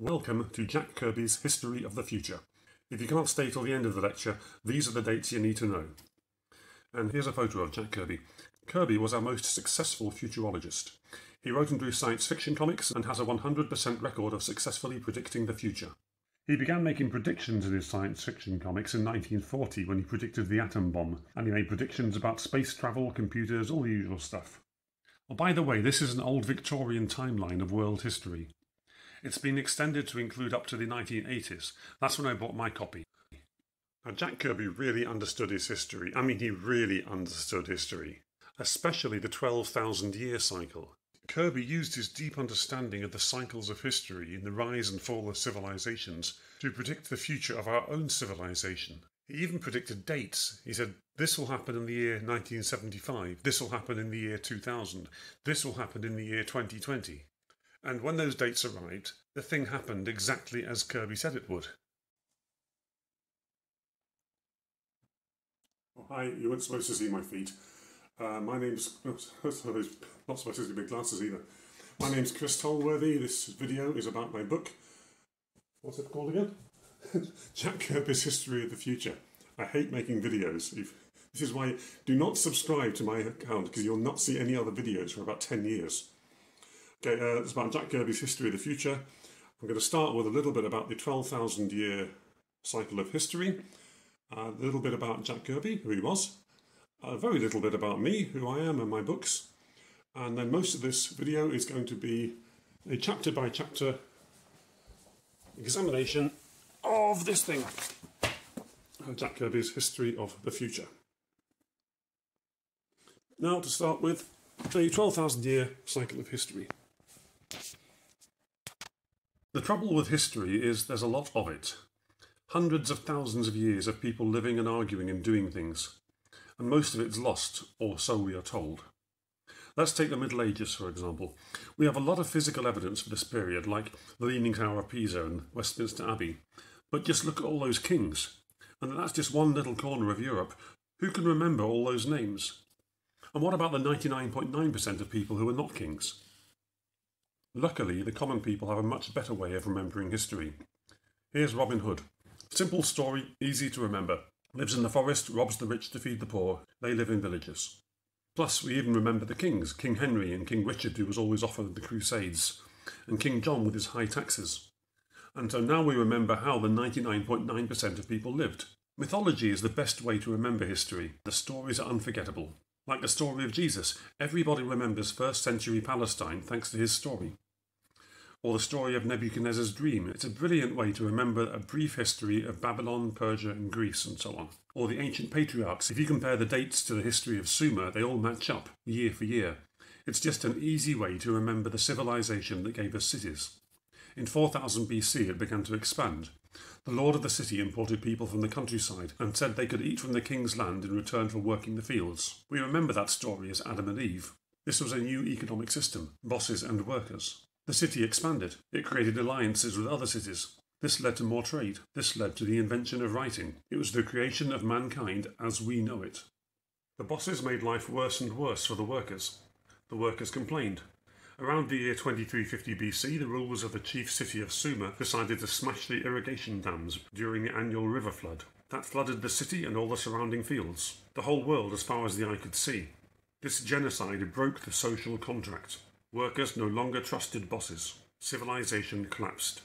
Welcome to Jack Kirby's History of the Future. If you can't stay till the end of the lecture, these are the dates you need to know. And here's a photo of Jack Kirby. Kirby was our most successful futurologist. He wrote and drew science fiction comics and has a 100% record of successfully predicting the future. He began making predictions in his science fiction comics in 1940 when he predicted the atom bomb, and he made predictions about space travel, computers, all the usual stuff. Oh, by the way, this is an old Victorian timeline of world history. It's been extended to include up to the 1980s. That's when I bought my copy. Now, Jack Kirby really understood his history. I mean, he really understood history, especially the 12,000 year cycle. Kirby used his deep understanding of the cycles of history in the rise and fall of civilizations to predict the future of our own civilization. He even predicted dates. He said, This will happen in the year 1975, this will happen in the year 2000, this will happen in the year 2020. And when those dates arrived, the thing happened exactly as Kirby said it would. Oh, hi, you weren't supposed to see my feet. Uh, my name's. Oh, not supposed to my glasses either. My name's Chris Tolworthy. This video is about my book. What's it called again? Jack Kirby's History of the Future. I hate making videos. This is why do not subscribe to my account because you'll not see any other videos for about 10 years. Okay, uh, it's about Jack Kirby's History of the Future. I'm going to start with a little bit about the 12,000 year cycle of history, a little bit about Jack Kirby, who he was, a very little bit about me, who I am, and my books, and then most of this video is going to be a chapter by chapter examination of this thing, Jack Kirby's History of the Future. Now to start with the 12,000 year cycle of history. The trouble with history is there's a lot of it. Hundreds of thousands of years of people living and arguing and doing things. And most of it's lost, or so we are told. Let's take the Middle Ages, for example. We have a lot of physical evidence for this period, like the Leaning Tower of Pisa and Westminster Abbey. But just look at all those kings. And that's just one little corner of Europe. Who can remember all those names? And what about the 99.9% of people who are not kings? Luckily, the common people have a much better way of remembering history. Here's Robin Hood. Simple story, easy to remember. Lives in the forest, robs the rich to feed the poor. They live in villages. Plus, we even remember the kings King Henry and King Richard, who was always offered the Crusades, and King John with his high taxes. And so now we remember how the 99.9% of people lived. Mythology is the best way to remember history. The stories are unforgettable. Like the story of Jesus, everybody remembers first century Palestine thanks to his story. Or the story of Nebuchadnezzar's dream. It's a brilliant way to remember a brief history of Babylon, Persia, and Greece, and so on. Or the ancient patriarchs. If you compare the dates to the history of Sumer, they all match up, year for year. It's just an easy way to remember the civilization that gave us cities. In 4000 BC, it began to expand. The lord of the city imported people from the countryside and said they could eat from the king's land in return for working the fields. We remember that story as Adam and Eve. This was a new economic system, bosses and workers. The city expanded. It created alliances with other cities. This led to more trade. This led to the invention of writing. It was the creation of mankind as we know it. The bosses made life worse and worse for the workers. The workers complained. Around the year 2350 BC, the rulers of the chief city of Sumer decided to smash the irrigation dams during the annual river flood. That flooded the city and all the surrounding fields, the whole world as far as the eye could see. This genocide broke the social contract. Workers no longer trusted bosses. Civilization collapsed.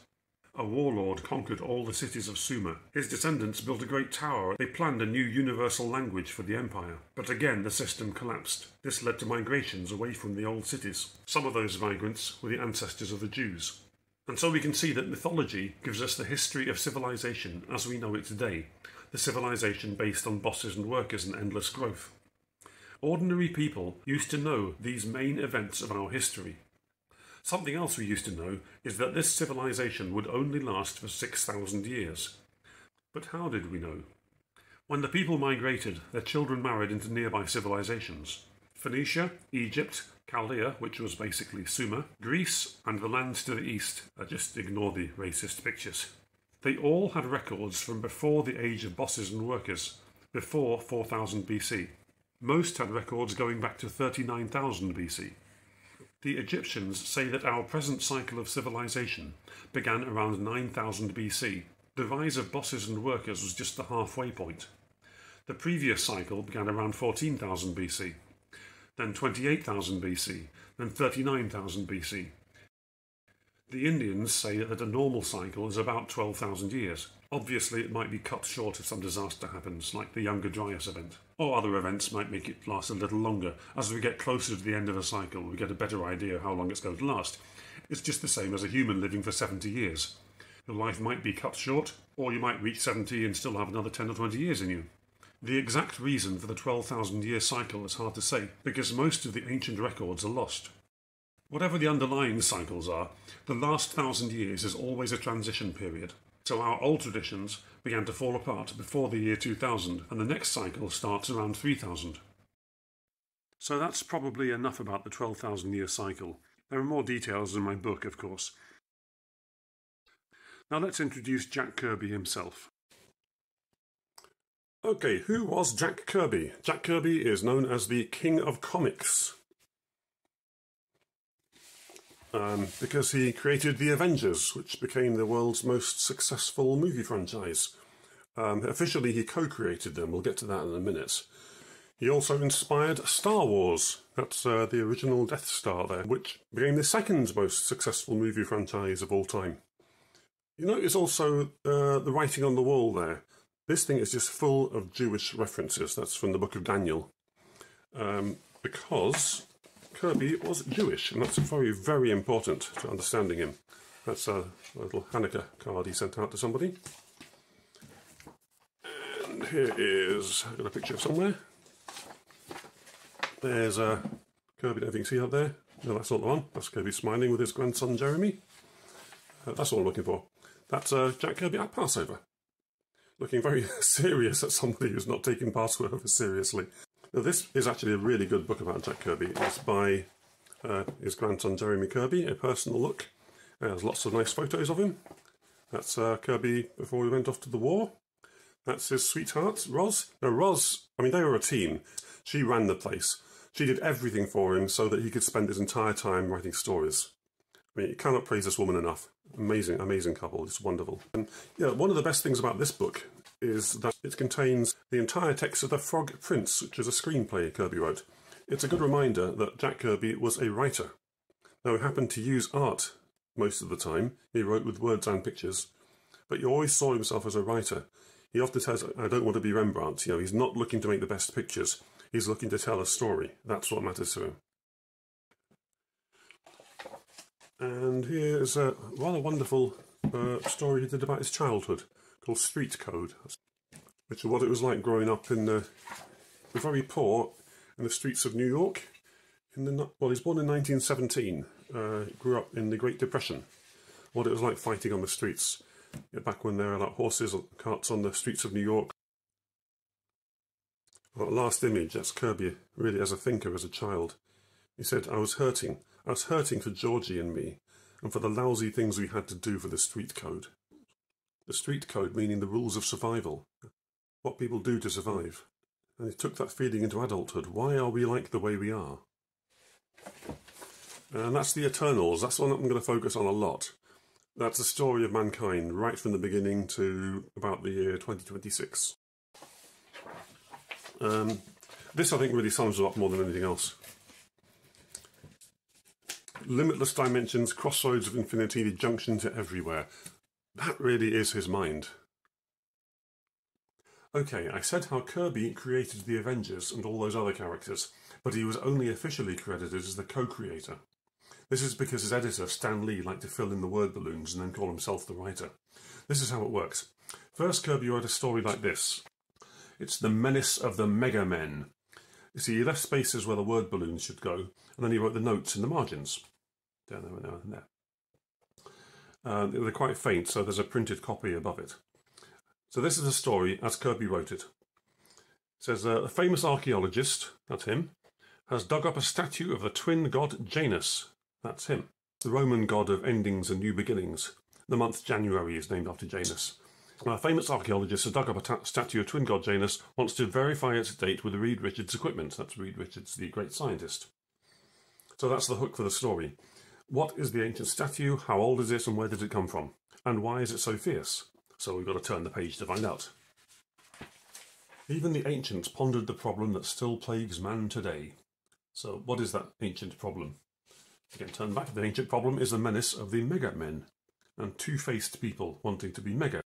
A warlord conquered all the cities of Sumer. His descendants built a great tower. They planned a new universal language for the empire. But again, the system collapsed. This led to migrations away from the old cities. Some of those migrants were the ancestors of the Jews. And so we can see that mythology gives us the history of civilization as we know it today, the civilization based on bosses and workers and endless growth. Ordinary people used to know these main events of our history, Something else we used to know is that this civilization would only last for 6,000 years. But how did we know? When the people migrated, their children married into nearby civilizations. Phoenicia, Egypt, Chaldea, which was basically Sumer, Greece, and the lands to the east. I just ignore the racist pictures. They all had records from before the age of bosses and workers, before 4000 BC. Most had records going back to 39,000 BC. The Egyptians say that our present cycle of civilization began around 9000 BC. The rise of bosses and workers was just the halfway point. The previous cycle began around 14,000 BC, then 28,000 BC, then 39,000 BC. The Indians say that a normal cycle is about 12,000 years. Obviously, it might be cut short if some disaster happens, like the Younger Dryas event. Or other events might make it last a little longer. As we get closer to the end of a cycle, we get a better idea how long it's going to last. It's just the same as a human living for 70 years. Your life might be cut short, or you might reach 70 and still have another 10 or 20 years in you. The exact reason for the 12,000 year cycle is hard to say, because most of the ancient records are lost. Whatever the underlying cycles are, the last thousand years is always a transition period. So our old traditions began to fall apart before the year 2000, and the next cycle starts around 3000. So that's probably enough about the 12,000 year cycle. There are more details in my book, of course. Now let's introduce Jack Kirby himself. Okay, who was Jack Kirby? Jack Kirby is known as the King of Comics um, because he created The Avengers, which became the world's most successful movie franchise. Um, officially, he co created them. We'll get to that in a minute. He also inspired Star Wars. That's uh, the original Death Star there, which became the second most successful movie franchise of all time. You notice also uh, the writing on the wall there. This thing is just full of Jewish references. That's from the book of Daniel. Um, because Kirby was Jewish, and that's very, very important to understanding him. That's a little Hanukkah card he sent out to somebody. And here is, I've got a picture of somewhere. There's a uh, Kirby, don't think see up there? No, that's not the one. That's Kirby smiling with his grandson Jeremy. Uh, that's all I'm looking for. That's uh, Jack Kirby at Passover. Looking very serious at somebody who's not taking Passover seriously. Now, this is actually a really good book about Jack Kirby. It's by uh, his grandson Jeremy Kirby, a personal look. There's lots of nice photos of him. That's uh, Kirby before he went off to the war. That's his sweetheart, Roz. Now, Roz, I mean, they were a team. She ran the place. She did everything for him so that he could spend his entire time writing stories. I mean, you cannot praise this woman enough. Amazing, amazing couple. It's wonderful. And yeah, one of the best things about this book is that it contains the entire text of The Frog Prince, which is a screenplay Kirby wrote. It's a good reminder that Jack Kirby was a writer. Now, he happened to use art most of the time. He wrote with words and pictures, but he always saw himself as a writer. He often says, I don't want to be Rembrandt. You know, he's not looking to make the best pictures. He's looking to tell a story. That's what matters to him. And here's a rather wonderful uh, story he did about his childhood called Street Code, which is what it was like growing up in the, the very poor in the streets of New York. In the well, he was born in 1917. Uh, grew up in the Great Depression. What it was like fighting on the streets back when there were like horses or carts on the streets of New York. Well, last image, that's Kirby really as a thinker as a child. He said, I was hurting. I was hurting for Georgie and me, and for the lousy things we had to do for the street code. The street code meaning the rules of survival, what people do to survive. And it took that feeling into adulthood. Why are we like the way we are? And that's the Eternals. That's one I'm going to focus on a lot. That's the story of mankind, right from the beginning to about the year 2026. Um, this, I think, really sums it up more than anything else. Limitless dimensions, crossroads of infinity, the junction to everywhere. That really is his mind. Okay, I said how Kirby created the Avengers and all those other characters, but he was only officially credited as the co-creator. This is because his editor, Stan Lee, liked to fill in the word balloons and then call himself the writer. This is how it works. First, Kirby wrote a story like this. It's the menace of the Mega Men. You see, he left spaces where the word balloons should go, and then he wrote the notes in the margins. Down there, down there, and there. Uh, they're quite faint, so there's a printed copy above it. So this is the story as Kirby wrote it. It says uh, a famous archaeologist, that's him, has dug up a statue of the twin god Janus, that's him, the Roman god of endings and new beginnings. The month January is named after Janus. A famous archaeologist has dug up a statue of twin god Janus, wants to verify its date with Reed Richards equipment. That's Reed Richards, the great scientist. So that's the hook for the story. What is the ancient statue? How old is it? And where did it come from? And why is it so fierce? So we've got to turn the page to find out. Even the ancients pondered the problem that still plagues man today. So what is that ancient problem? Again, turn back. The ancient problem is the menace of the mega men and two-faced people wanting to be mega.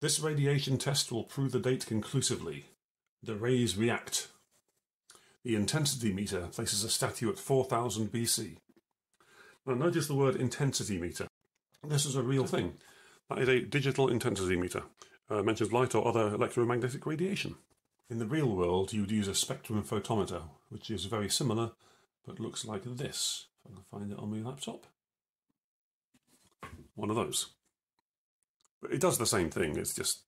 This radiation test will prove the date conclusively. The rays react. The intensity meter places a statue at 4000 BC. Now notice the word intensity meter. This is a real thing. That is a digital intensity meter. Uh, mentions light or other electromagnetic radiation. In the real world, you'd use a spectrum photometer, which is very similar, but looks like this. If I can find it on my laptop. One of those. But it does the same thing, it's just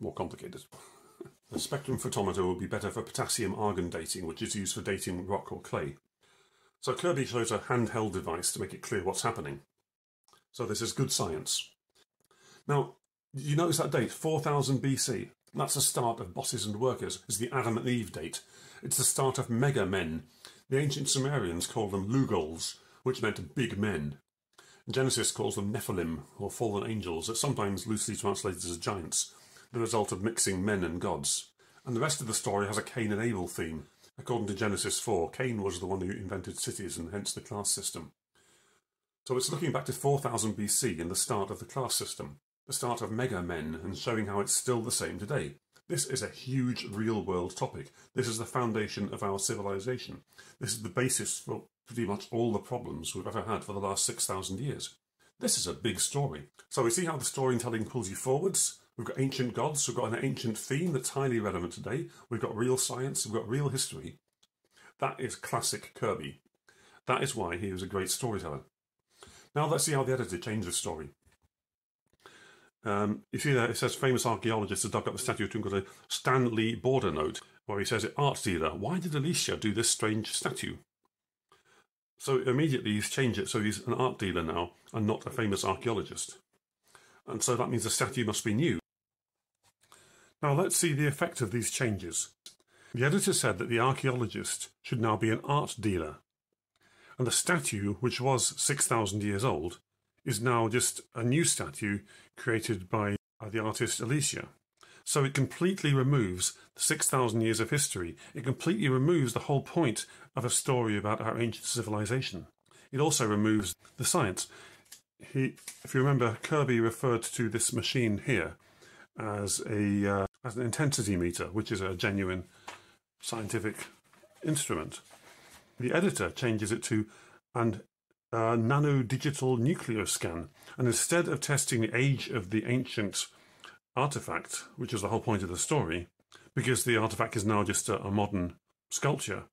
more complicated. the spectrum photometer would be better for potassium argon dating, which is used for dating rock or clay. So Kirby shows a handheld device to make it clear what's happening. So this is good science. Now, you notice that date, 4000 BC. That's the start of bosses and workers. It's the Adam and Eve date. It's the start of mega men. The ancient Sumerians called them Lugals, which meant big men. Genesis calls them Nephilim, or fallen angels, sometimes loosely translated as giants, the result of mixing men and gods. And the rest of the story has a Cain and Abel theme. According to Genesis 4, Cain was the one who invented cities and hence the class system. So it's looking back to 4000 BC and the start of the class system, the start of mega men, and showing how it's still the same today. This is a huge real world topic. This is the foundation of our civilization. This is the basis for pretty much all the problems we've ever had for the last 6,000 years. This is a big story. So we see how the storytelling pulls you forwards. We've got ancient gods, we've got an ancient theme that's highly relevant today. We've got real science, we've got real history. That is classic Kirby. That is why he was a great storyteller. Now let's see how the editor changed the story. Um, you see there, it says famous archaeologists have dug up the statue of Twinkle Stan Lee border note, where he says, Art dealer, why did Alicia do this strange statue? So immediately he's changed it so he's an art dealer now and not a famous archaeologist. And so that means the statue must be new. Now let's see the effect of these changes. The editor said that the archaeologist should now be an art dealer. And the statue, which was 6,000 years old, is now just a new statue created by the artist Alicia. So it completely removes the 6,000 years of history. It completely removes the whole point of a story about our ancient civilization. It also removes the science. He, if you remember, Kirby referred to this machine here as a uh, as an intensity meter, which is a genuine scientific instrument. The editor changes it to an uh, nano digital nuclear scan, and instead of testing the age of the ancient artifact, which is the whole point of the story, because the artifact is now just a, a modern sculpture.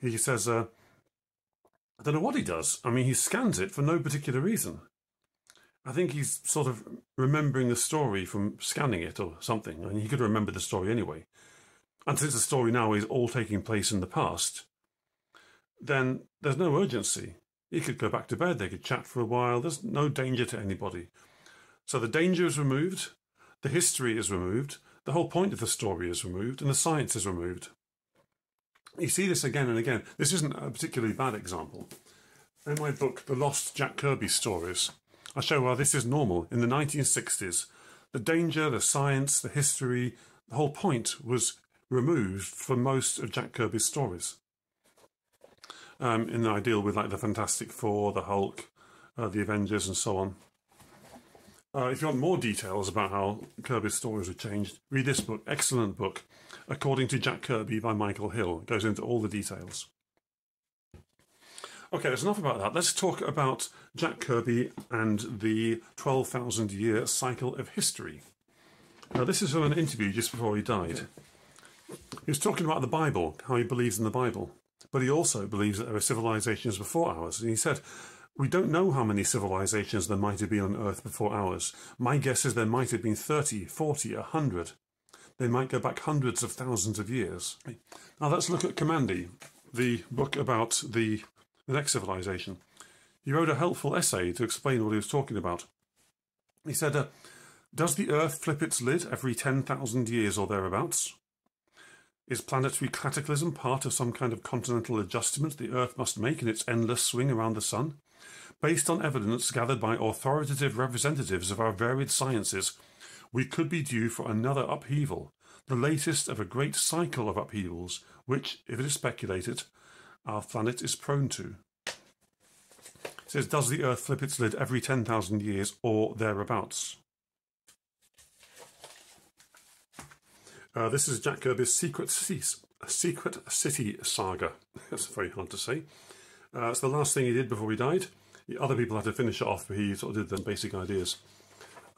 He says, uh, I don't know what he does. I mean, he scans it for no particular reason. I think he's sort of remembering the story from scanning it or something, and he could remember the story anyway. And since the story now is all taking place in the past, then there's no urgency. He could go back to bed, they could chat for a while, there's no danger to anybody. So the danger is removed, the history is removed, the whole point of the story is removed, and the science is removed. You see this again and again. This isn't a particularly bad example. In my book, The Lost Jack Kirby Stories, I show how this is normal. In the 1960s, the danger, the science, the history, the whole point was removed from most of Jack Kirby's stories. Um, in the ideal with like the Fantastic Four, the Hulk, uh, the Avengers, and so on. Uh, if you want more details about how Kirby's stories were changed, read this book. Excellent book. According to Jack Kirby by Michael Hill. It goes into all the details. Okay, there's enough about that. Let's talk about Jack Kirby and the 12,000 year cycle of history. Now, this is from an interview just before he died. He was talking about the Bible, how he believes in the Bible, but he also believes that there are civilizations before ours. And he said, we don't know how many civilizations there might have been on Earth before ours. My guess is there might have been 30, 40, 100. They might go back hundreds of thousands of years. Now let's look at Kamandi, the book about the, the next civilization. He wrote a helpful essay to explain what he was talking about. He said, uh, Does the Earth flip its lid every 10,000 years or thereabouts? Is planetary cataclysm part of some kind of continental adjustment the Earth must make in its endless swing around the Sun? Based on evidence gathered by authoritative representatives of our varied sciences, we could be due for another upheaval, the latest of a great cycle of upheavals, which, if it is speculated, our planet is prone to. It says, Does the Earth flip its lid every 10,000 years or thereabouts? Uh, this is Jack Kirby's Secret City, Secret City Saga. That's very hard to say. Uh, it's the last thing he did before he died. Other people had to finish it off, but he sort of did the basic ideas.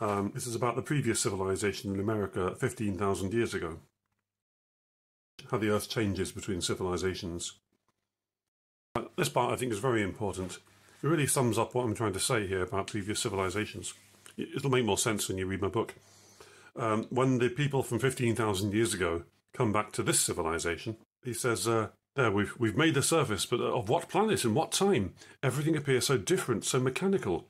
Um, this is about the previous civilization in America 15,000 years ago. How the Earth changes between civilizations. Uh, this part I think is very important. It really sums up what I'm trying to say here about previous civilizations. It'll make more sense when you read my book. Um, when the people from 15,000 years ago come back to this civilization, he says, uh, there, we've, we've made the surface, but of what planet and what time? Everything appears so different, so mechanical.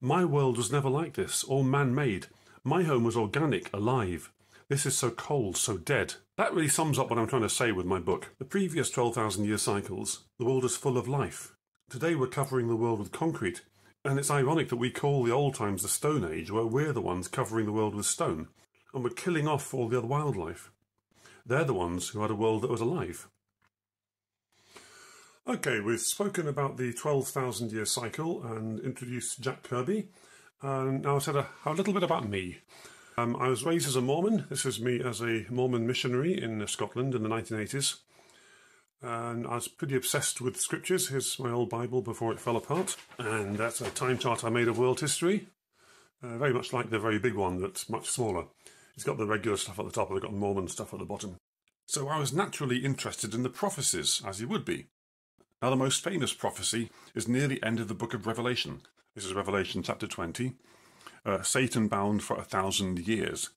My world was never like this, all man-made. My home was organic, alive. This is so cold, so dead. That really sums up what I'm trying to say with my book. The previous 12,000 year cycles, the world is full of life. Today we're covering the world with concrete, and it's ironic that we call the old times the Stone Age, where we're the ones covering the world with stone, and we're killing off all the other wildlife. They're the ones who had a world that was alive. Okay, we've spoken about the 12,000 year cycle and introduced Jack Kirby. And now I said a, a little bit about me. Um, I was raised as a Mormon. This is me as a Mormon missionary in Scotland in the 1980s. And I was pretty obsessed with scriptures. Here's my old Bible before it fell apart. And that's a time chart I made of world history. Uh, very much like the very big one, that's much smaller. It's got the regular stuff at the top, and it's got Mormon stuff at the bottom. So I was naturally interested in the prophecies, as you would be. Now, the most famous prophecy is near the end of the book of Revelation. This is Revelation chapter 20. Uh, Satan bound for a thousand years.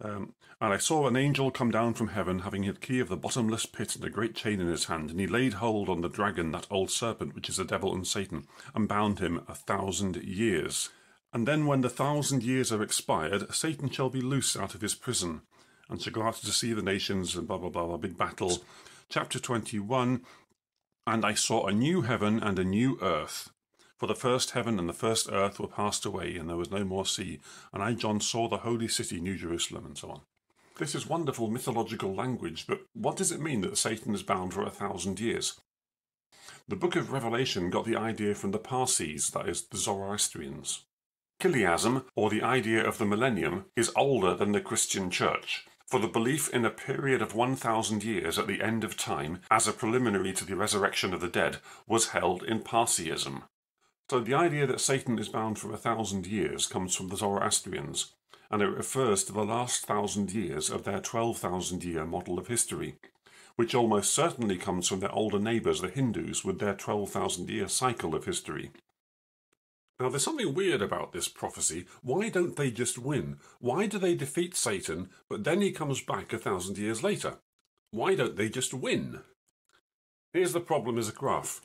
Um, and I saw an angel come down from heaven, having the key of the bottomless pit and a great chain in his hand. And he laid hold on the dragon, that old serpent, which is the devil and Satan, and bound him a thousand years. And then, when the thousand years are expired, Satan shall be loose out of his prison, and shall go out to see the nations, and blah, blah, blah, blah, big battle. Chapter 21 and I saw a new heaven and a new earth. For the first heaven and the first earth were passed away, and there was no more sea. And I, John, saw the holy city, New Jerusalem, and so on. This is wonderful mythological language, but what does it mean that Satan is bound for a thousand years? The book of Revelation got the idea from the Parsees, that is, the Zoroastrians. Chiliasm, or the idea of the millennium, is older than the Christian church for the belief in a period of 1,000 years at the end of time as a preliminary to the resurrection of the dead was held in Parseeism. So the idea that Satan is bound for a thousand years comes from the Zoroastrians, and it refers to the last thousand years of their 12,000 year model of history, which almost certainly comes from their older neighbours, the Hindus, with their 12,000 year cycle of history. Now, there's something weird about this prophecy. Why don't they just win? Why do they defeat Satan, but then he comes back a thousand years later? Why don't they just win? Here's the problem as a graph.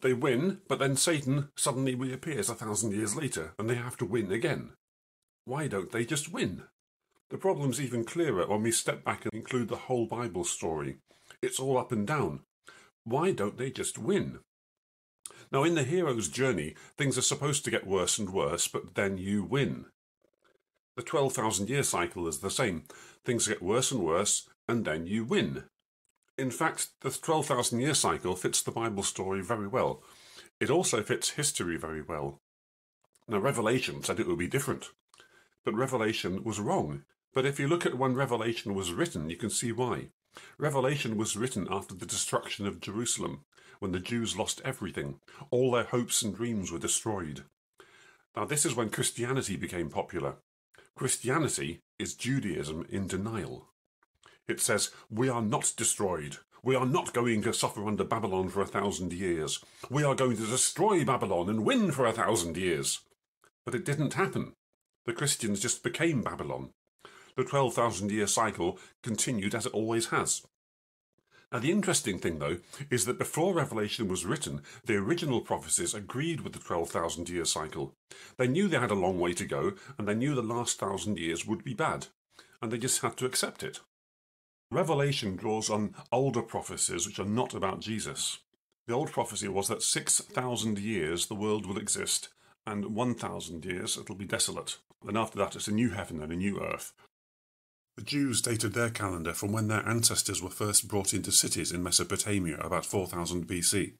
They win, but then Satan suddenly reappears a thousand years later, and they have to win again. Why don't they just win? The problem's even clearer when we step back and include the whole Bible story. It's all up and down. Why don't they just win? Now, in the hero's journey, things are supposed to get worse and worse, but then you win. The 12,000 year cycle is the same. Things get worse and worse, and then you win. In fact, the 12,000 year cycle fits the Bible story very well. It also fits history very well. Now, Revelation said it would be different. But Revelation was wrong. But if you look at when Revelation was written, you can see why. Revelation was written after the destruction of Jerusalem when the Jews lost everything. All their hopes and dreams were destroyed. Now, this is when Christianity became popular. Christianity is Judaism in denial. It says, We are not destroyed. We are not going to suffer under Babylon for a thousand years. We are going to destroy Babylon and win for a thousand years. But it didn't happen. The Christians just became Babylon. The 12,000 year cycle continued as it always has. Now, the interesting thing, though, is that before Revelation was written, the original prophecies agreed with the 12,000 year cycle. They knew they had a long way to go, and they knew the last thousand years would be bad, and they just had to accept it. Revelation draws on older prophecies which are not about Jesus. The old prophecy was that 6,000 years the world will exist, and 1,000 years it'll be desolate. And after that, it's a new heaven and a new earth. The Jews dated their calendar from when their ancestors were first brought into cities in Mesopotamia about 4000 BC.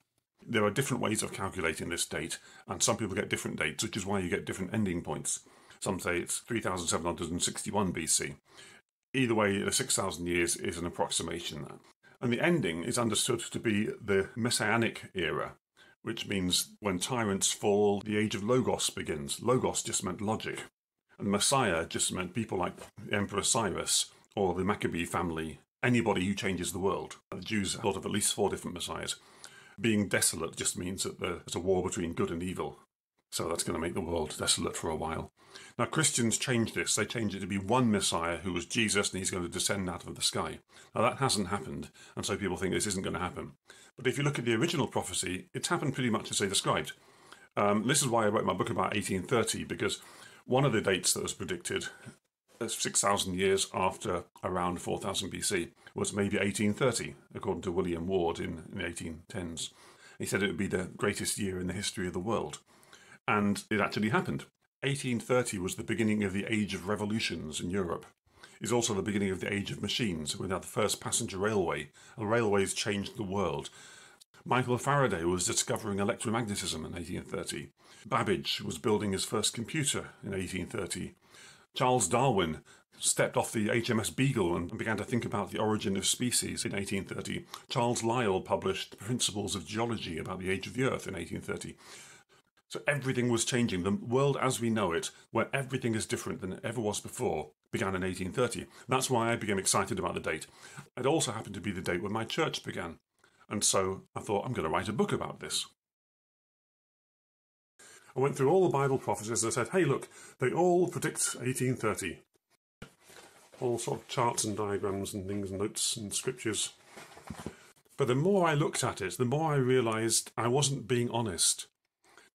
There are different ways of calculating this date, and some people get different dates, which is why you get different ending points. Some say it's 3761 BC. Either way, the 6,000 years is an approximation. And the ending is understood to be the Messianic era, which means when tyrants fall, the age of Logos begins. Logos just meant logic. And Messiah just meant people like Emperor Cyrus or the Maccabee family, anybody who changes the world. The Jews thought of at least four different messiahs. Being desolate just means that there's a war between good and evil. So that's going to make the world desolate for a while. Now, Christians changed this. They changed it to be one Messiah who was Jesus and he's going to descend out of the sky. Now, that hasn't happened, and so people think this isn't going to happen. But if you look at the original prophecy, it's happened pretty much as they described. Um, this is why I wrote my book about 1830, because one of the dates that was predicted, uh, 6,000 years after around 4000 BC, was maybe 1830, according to William Ward in, in the 1810s. He said it would be the greatest year in the history of the world. And it actually happened. 1830 was the beginning of the age of revolutions in Europe. It's also the beginning of the age of machines. We had the first passenger railway, and railways changed the world. Michael Faraday was discovering electromagnetism in 1830. Babbage was building his first computer in 1830. Charles Darwin stepped off the HMS Beagle and began to think about the origin of species in 1830. Charles Lyell published Principles of Geology about the age of the Earth in 1830. So everything was changing. The world as we know it, where everything is different than it ever was before, began in 1830. That's why I became excited about the date. It also happened to be the date when my church began. And so I thought, I'm going to write a book about this. I went through all the Bible prophecies and I said, hey, look, they all predict 1830. All sort of charts and diagrams and things, and notes and scriptures. But the more I looked at it, the more I realised I wasn't being honest.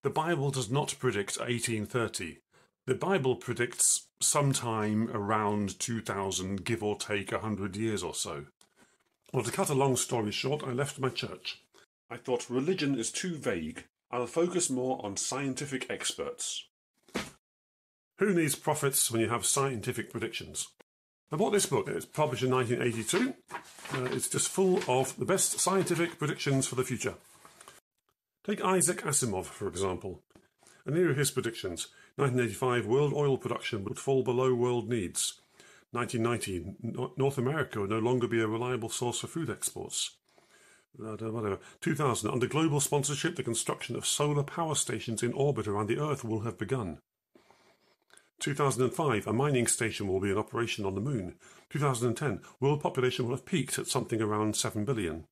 The Bible does not predict 1830. The Bible predicts sometime around 2000, give or take 100 years or so. Well, to cut a long story short, I left my church. I thought religion is too vague. I'll focus more on scientific experts. Who needs prophets when you have scientific predictions? I bought this book. It's published in 1982. Uh, it's just full of the best scientific predictions for the future. Take Isaac Asimov, for example. And here are his predictions. 1985, world oil production would fall below world needs. 1990, North America would no longer be a reliable source for food exports. Whatever. 2000, under global sponsorship, the construction of solar power stations in orbit around the Earth will have begun. 2005, a mining station will be in operation on the Moon. 2010, world population will have peaked at something around 7 billion.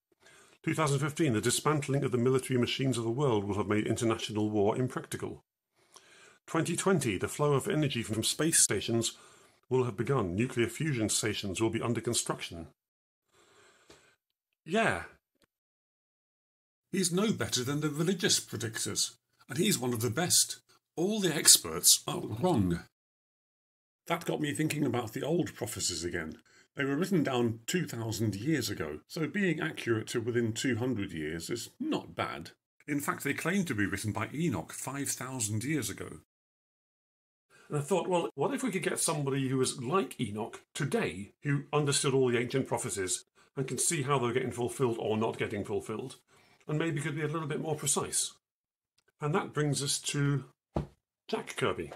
2015, the dismantling of the military machines of the world will have made international war impractical. 2020, the flow of energy from space stations will have begun. Nuclear fusion stations will be under construction. Yeah. He's no better than the religious predictors, and he's one of the best. All the experts are wrong. That got me thinking about the old prophecies again. They were written down 2,000 years ago, so being accurate to within 200 years is not bad. In fact, they claim to be written by Enoch 5,000 years ago. And I thought, well, what if we could get somebody who was like Enoch today, who understood all the ancient prophecies and can see how they're getting fulfilled or not getting fulfilled, and maybe could be a little bit more precise? And that brings us to Jack Kirby.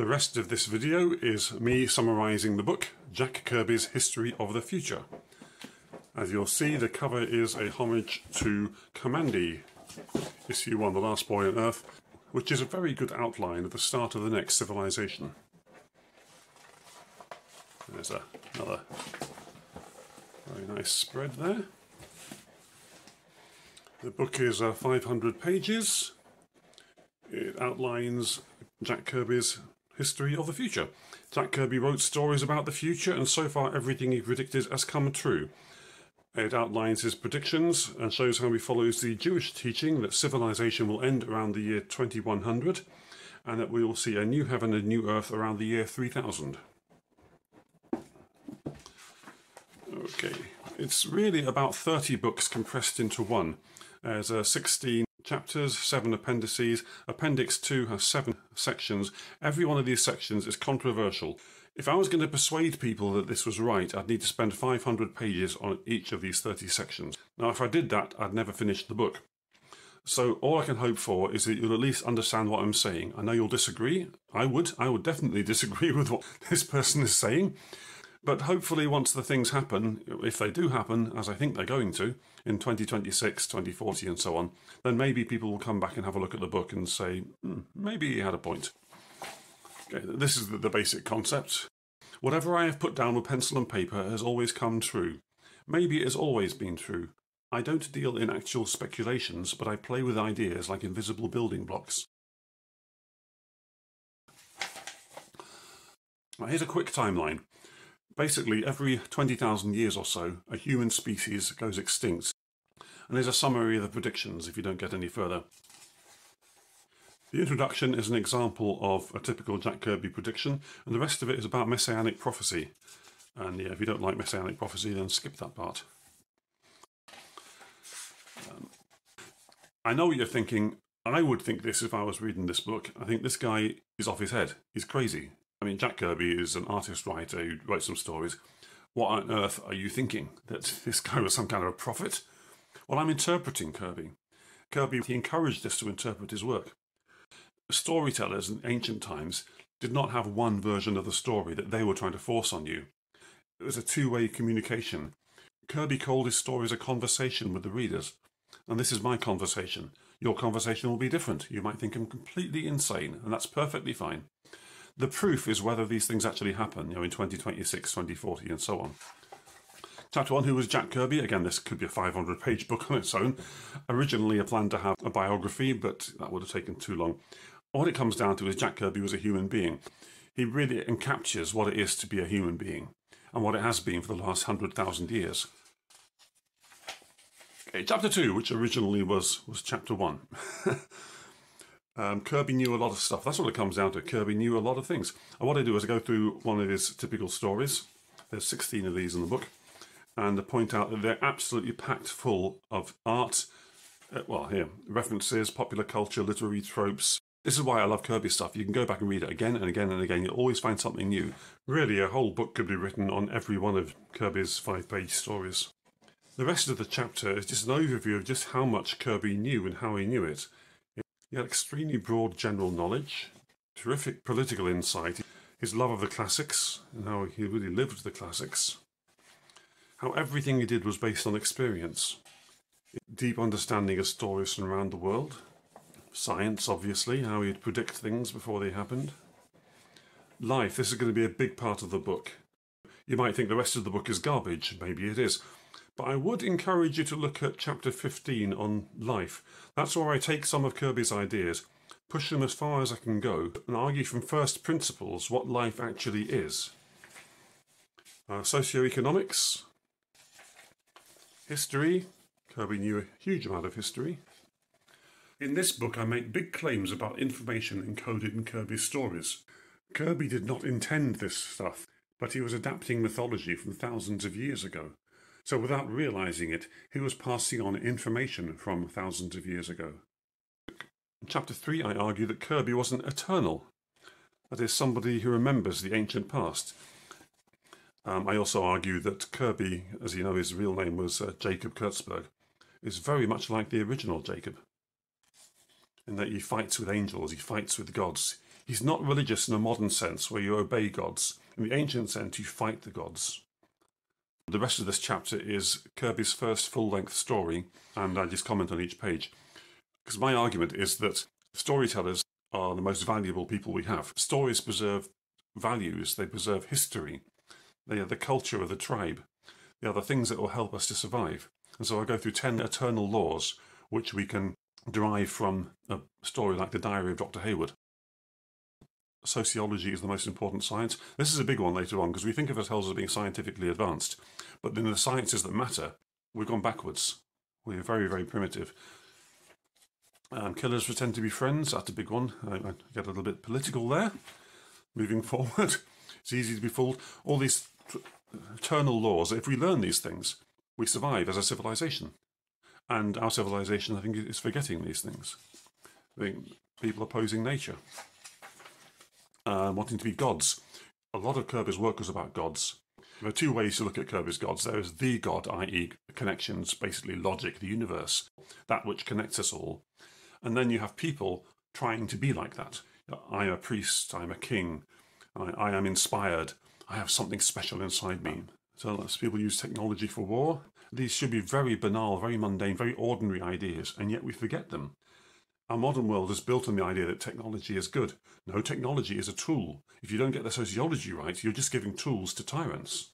The rest of this video is me summarising the book, Jack Kirby's History of the Future. As you'll see, the cover is a homage to Kamandi, issue 1, The Last Boy on Earth, which is a very good outline of the start of the next civilization. There's a, another very nice spread there. The book is uh, 500 pages. It outlines Jack Kirby's history of the future. Jack Kirby wrote stories about the future, and so far everything he predicted has come true. It outlines his predictions and shows how he follows the Jewish teaching that civilization will end around the year 2100 and that we will see a new heaven and new earth around the year 3000. Okay, it's really about 30 books compressed into one. There's uh, 16 chapters, 7 appendices. Appendix 2 has 7 sections. Every one of these sections is controversial. If I was going to persuade people that this was right, I'd need to spend 500 pages on each of these 30 sections. Now, if I did that, I'd never finish the book. So all I can hope for is that you'll at least understand what I'm saying. I know you'll disagree. I would. I would definitely disagree with what this person is saying. But hopefully, once the things happen, if they do happen, as I think they're going to, in 2026, 2040, and so on, then maybe people will come back and have a look at the book and say, hmm, maybe he had a point. Okay, this is the, the basic concept. Whatever I have put down with pencil and paper has always come true. Maybe it has always been true. I don't deal in actual speculations, but I play with ideas like invisible building blocks. Now, here's a quick timeline. Basically, every 20,000 years or so, a human species goes extinct. And there's a summary of the predictions if you don't get any further. The introduction is an example of a typical Jack Kirby prediction, and the rest of it is about messianic prophecy. And yeah, if you don't like messianic prophecy, then skip that part. Um, I know what you're thinking. I would think this if I was reading this book. I think this guy is off his head. He's crazy. I mean, Jack Kirby is an artist writer who wrote some stories. What on earth are you thinking? That this guy was some kind of a prophet? Well, I'm interpreting Kirby. Kirby, he encouraged us to interpret his work. Storytellers in ancient times did not have one version of the story that they were trying to force on you. It was a two-way communication. Kirby called his stories a conversation with the readers. And this is my conversation. Your conversation will be different. You might think I'm completely insane, and that's perfectly fine. The proof is whether these things actually happen, you know, in 2026, 2040, and so on. Chapter 1, who was Jack Kirby? Again, this could be a 500 page book on its own. Originally, a plan to have a biography, but that would have taken too long. What it comes down to is Jack Kirby was a human being. He really encaptures what it is to be a human being and what it has been for the last 100,000 years. Okay, chapter 2, which originally was, was chapter 1. Um, Kirby knew a lot of stuff. That's what it comes down to. Kirby knew a lot of things. And what I do is I go through one of his typical stories. There's 16 of these in the book. And I point out that they're absolutely packed full of art. Uh, well, here, references, popular culture, literary tropes. This is why I love Kirby stuff. You can go back and read it again and again and again. You'll always find something new. Really, a whole book could be written on every one of Kirby's five-page stories. The rest of the chapter is just an overview of just how much Kirby knew and how he knew it. He had extremely broad general knowledge, terrific political insight, his love of the classics, and how he really lived the classics, how everything he did was based on experience, deep understanding of stories from around the world, science, obviously, how he'd predict things before they happened. Life, this is going to be a big part of the book. You might think the rest of the book is garbage, maybe it is, but I would encourage you to look at chapter 15 on life. That's where I take some of Kirby's ideas, push them as far as I can go, and argue from first principles what life actually is. Uh, socioeconomics, history. Kirby knew a huge amount of history. In this book, I make big claims about information encoded in Kirby's stories. Kirby did not intend this stuff, but he was adapting mythology from thousands of years ago. So without realizing it, he was passing on information from thousands of years ago. In chapter 3, I argue that Kirby wasn't eternal. That is, somebody who remembers the ancient past. Um, I also argue that Kirby, as you know, his real name was uh, Jacob Kurtzberg, is very much like the original Jacob. In that he fights with angels, he fights with gods. He's not religious in a modern sense where you obey gods. In the ancient sense, you fight the gods. The rest of this chapter is Kirby's first full-length story, and I just comment on each page. Because my argument is that storytellers are the most valuable people we have. Stories preserve values, they preserve history, they are the culture of the tribe, they are the things that will help us to survive. And so I go through 10 eternal laws which we can derive from a story like the Diary of Dr. Hayward sociology is the most important science. This is a big one later on because we think of ourselves as being scientifically advanced, but in the sciences that matter, we've gone backwards. We're very, very primitive. Um, killers pretend to be friends. That's a big one. I, I get a little bit political there. Moving forward, it's easy to be fooled. All these eternal laws. If we learn these things, we survive as a civilization. And our civilization, I think, is forgetting these things. I think people opposing nature, uh, wanting to be gods. A lot of Kirby's work was about gods. There are two ways to look at Kirby's gods. There is the god, i.e., connections, basically logic, the universe, that which connects us all. And then you have people trying to be like that. I am a priest, I am a king, I, I am inspired, I have something special inside me. So people use technology for war. These should be very banal, very mundane, very ordinary ideas, and yet we forget them. Our modern world is built on the idea that technology is good. No, technology is a tool. If you don't get the sociology right, you're just giving tools to tyrants.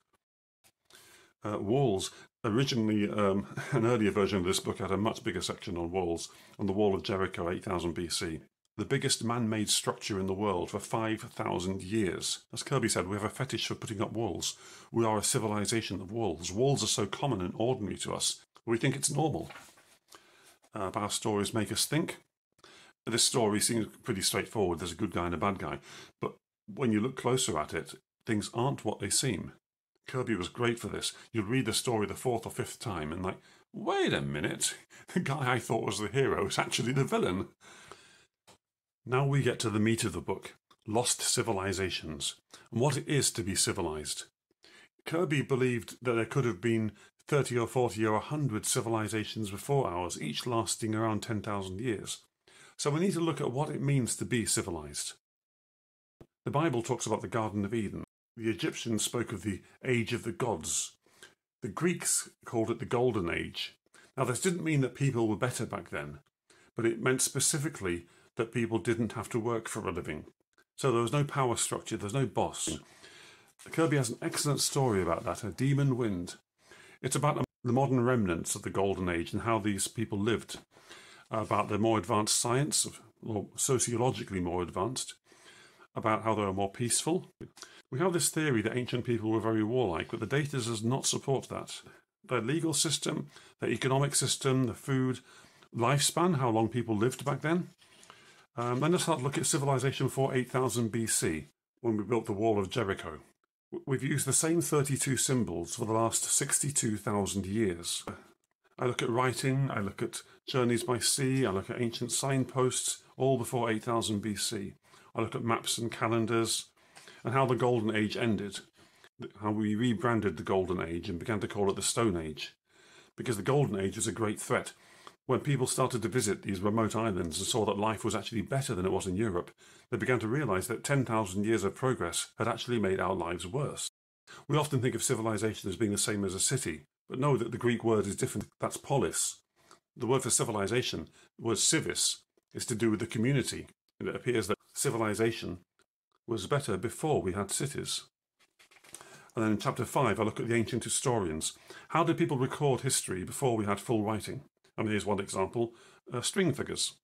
Uh, walls. Originally, um, an earlier version of this book had a much bigger section on walls, on the Wall of Jericho, 8000 BC. The biggest man made structure in the world for 5,000 years. As Kirby said, we have a fetish for putting up walls. We are a civilization of walls. Walls are so common and ordinary to us, we think it's normal. Uh, our stories make us think, this story seems pretty straightforward. There's a good guy and a bad guy. But when you look closer at it, things aren't what they seem. Kirby was great for this. You'd read the story the fourth or fifth time and like, wait a minute, the guy I thought was the hero is actually the villain. Now we get to the meat of the book, Lost Civilizations, and what it is to be civilized. Kirby believed that there could have been 30 or 40 or 100 civilizations before ours, each lasting around 10,000 years. So we need to look at what it means to be civilized. The Bible talks about the Garden of Eden. The Egyptians spoke of the age of the gods. The Greeks called it the Golden Age. Now, this didn't mean that people were better back then, but it meant specifically that people didn't have to work for a living. So there was no power structure, there's no boss. Kirby has an excellent story about that, A Demon Wind. It's about the modern remnants of the Golden Age and how these people lived about the more advanced science, or sociologically more advanced, about how they were more peaceful. We have this theory that ancient people were very warlike, but the data does not support that. Their legal system, their economic system, the food, lifespan, how long people lived back then. Um, then let's look at civilization before 8000 BC, when we built the Wall of Jericho. We've used the same 32 symbols for the last 62,000 years. I look at writing, I look at journeys by sea, I look at ancient signposts, all before 8000 BC. I look at maps and calendars, and how the Golden Age ended, how we rebranded the Golden Age and began to call it the Stone Age, because the Golden Age was a great threat. When people started to visit these remote islands and saw that life was actually better than it was in Europe, they began to realize that 10,000 years of progress had actually made our lives worse. We often think of civilization as being the same as a city, but know that the Greek word is different. That's polis. The word for civilization, the word civis, is to do with the community. And it appears that civilization was better before we had cities. And then in chapter 5, I look at the ancient historians. How did people record history before we had full writing? I mean, here's one example uh, string figures.